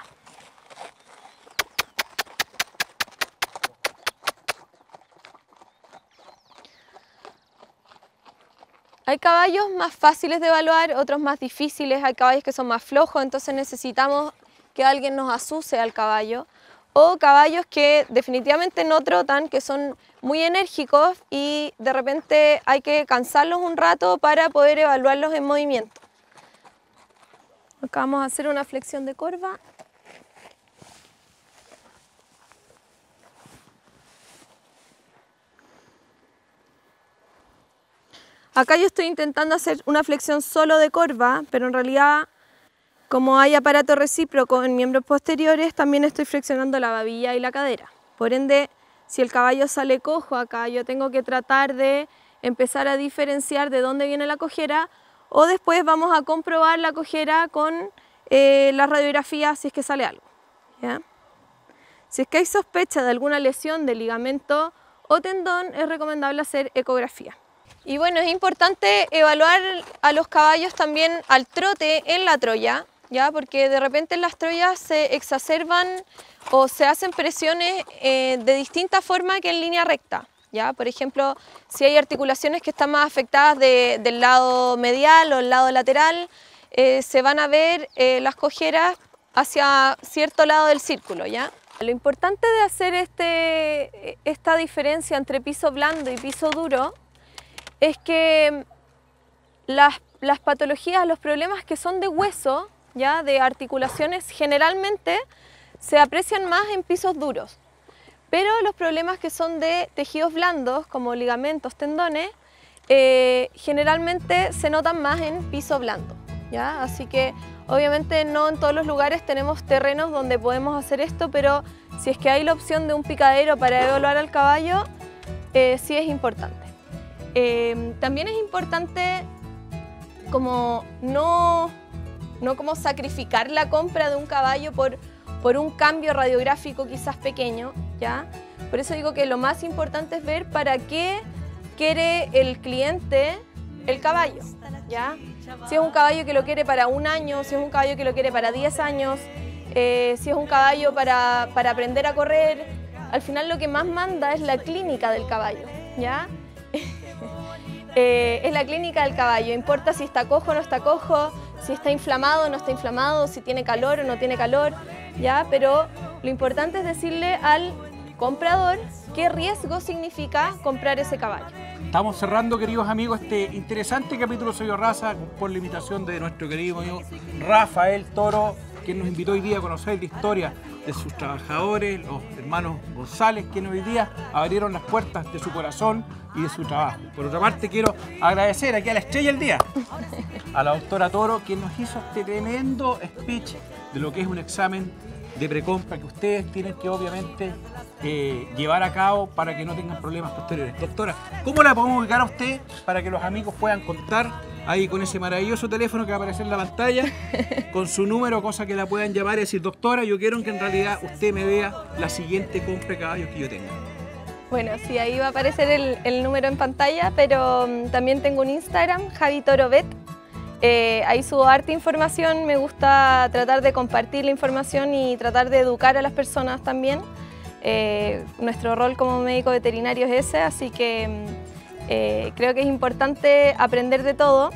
Hay caballos más fáciles de evaluar, otros más difíciles, hay caballos que son más flojos, entonces necesitamos que alguien nos asuse al caballo. O caballos que definitivamente no trotan, que son muy enérgicos y de repente hay que cansarlos un rato para poder evaluarlos en movimiento. Acá vamos a hacer una flexión de corva. Acá yo estoy intentando hacer una flexión solo de corva, pero en realidad como hay aparato recíproco en miembros posteriores, también estoy flexionando la babilla y la cadera. Por ende, si el caballo sale cojo acá, yo tengo que tratar de empezar a diferenciar de dónde viene la cojera o después vamos a comprobar la cojera con eh, la radiografía si es que sale algo. Si es que hay sospecha de alguna lesión de ligamento o tendón, es recomendable hacer ecografía. Y bueno, es importante evaluar a los caballos también al trote en la troya, ¿ya? porque de repente en las troyas se exacerban o se hacen presiones eh, de distinta forma que en línea recta. ¿Ya? Por ejemplo, si hay articulaciones que están más afectadas del lado medial o el lado lateral, eh, se van a ver eh, las cojeras hacia cierto lado del círculo. ¿ya? Lo importante de hacer este, esta diferencia entre piso blando y piso duro es que las, las patologías, los problemas que son de hueso, ya de articulaciones, generalmente se aprecian más en pisos duros. Pero los problemas que son de tejidos blandos, como ligamentos, tendones, eh, generalmente se notan más en piso blando. ¿ya? Así que obviamente no en todos los lugares tenemos terrenos donde podemos hacer esto, pero si es que hay la opción de un picadero para evaluar al caballo, eh, sí es importante. Em, también es importante como no, no como sacrificar la compra de un caballo por, por un cambio radiográfico quizás pequeño, ¿ya? Por eso digo que lo más importante es ver para qué quiere el cliente el caballo, ¿ya? Si es un caballo que lo quiere para un año, si es un caballo que lo quiere para 10 años, eh, si es un caballo para, para aprender a correr, al final lo que más manda es la clínica del caballo, ¿ya? [LAUGHS] Eh, es la clínica del caballo. Importa si está cojo o no está cojo, si está inflamado o no está inflamado, si tiene calor o no tiene calor, ¿ya? Pero lo importante es decirle al comprador qué riesgo significa comprar ese caballo. Estamos cerrando, queridos amigos, este interesante capítulo Soy Raza por la invitación de nuestro querido amigo Rafael Toro, quien nos invitó hoy día a conocer la historia de sus trabajadores, los hermanos González, que hoy día abrieron las puertas de su corazón y de su trabajo. Por otra parte, quiero agradecer aquí a la estrella del día, a la doctora Toro, quien nos hizo este tremendo speech de lo que es un examen de precompra que ustedes tienen que obviamente eh, llevar a cabo para que no tengan problemas posteriores. Doctora, ¿cómo la podemos ubicar a usted para que los amigos puedan contar ahí con ese maravilloso teléfono que va a aparecer en la pantalla, [LAUGHS] con su número, cosa que la puedan llamar y decir, doctora, yo quiero que en realidad usted me vea la siguiente compra de caballos que yo tenga? Bueno, sí, ahí va a aparecer el, número en pantalla, pero mm, también tengo un Instagram, Javi Torobet. Eh, ahí subo arte información, me gusta tratar de compartir la información y tratar de educar a las personas también. Eh, nuestro rol como médico veterinario es ese, así que mm, eh, creo que es importante aprender de todo.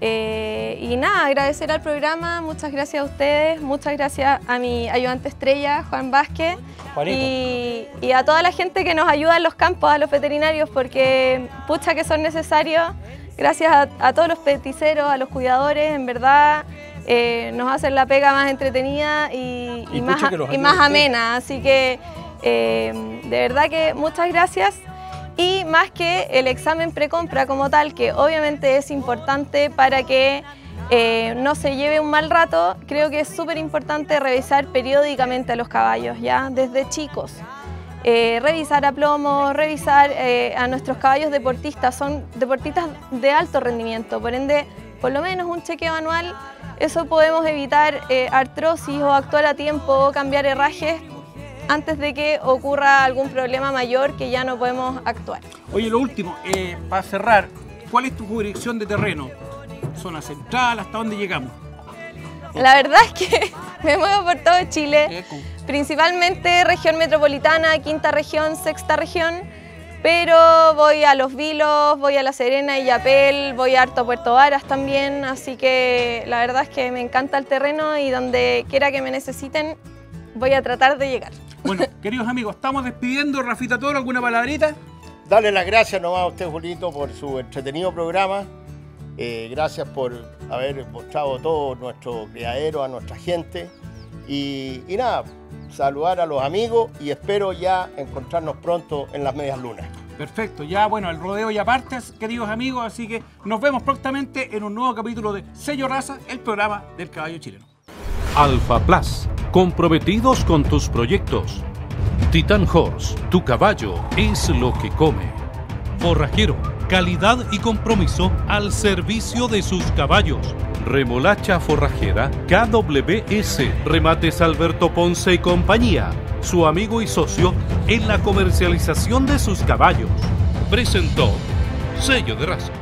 y nada, agradecer al programa, muchas gracias a ustedes, muchas gracias a mi ayudante estrella, Juan Vázquez. Y, a toda la gente que nos ayuda en los campos, a los veterinarios, porque pucha que son necesarios. Gracias a, todos los peticeros, a los cuidadores, en verdad eh, nos hacen la pega más entretenida y, Y y más amena. Así que eh, de verdad que muchas gracias. Y más que el examen precompra como tal, que obviamente es importante para que eh, no se lleve un mal rato, creo que es súper importante revisar periódicamente a los caballos, ya desde chicos. Eh, revisar a plomo, revisar eh, a nuestros caballos deportistas, son deportistas de alto rendimiento, por ende, por lo menos un chequeo anual, eso podemos evitar artrosis o actuar a tiempo o cambiar herrajes antes de que ocurra algún problema mayor que ya no podemos actuar. Oye, lo último, eh, para cerrar, ¿cuál es tu jurisdicción de terreno? ¿Zona central? ¿Hasta dónde llegamos? La verdad es que [LAUGHS] me muevo por todo Chile, principalmente región metropolitana, quinta región, sexta región, pero voy a Los Vilos, voy a La Serena y Yapel, voy a harto Puerto Varas también, así que la verdad es que me encanta el terreno y donde quiera que me necesiten voy a tratar de llegar. Bueno, queridos amigos, estamos despidiendo. Rafita Toro, ¿alguna palabrita? Darle las gracias nomás a usted, Julito, por su entretenido programa. Eh, gracias por haber mostrado todo nuestro criadero, a nuestra gente. Y, y nada, saludar a los amigos y espero ya encontrarnos pronto en las medias lunas. Perfecto, ya bueno, el rodeo ya partes, queridos amigos, así que nos vemos prontamente en un nuevo capítulo de Sello Raza, el programa del caballo chileno. Alfa Plus, comprometidos con tus proyectos. Titan Horse, tu caballo es lo que come. Forrajero, calidad y compromiso al servicio de sus caballos. Remolacha forrajera KWS, Remates Alberto Ponce y compañía, su amigo y socio en la comercialización de sus caballos. Presentó Sello de Raza.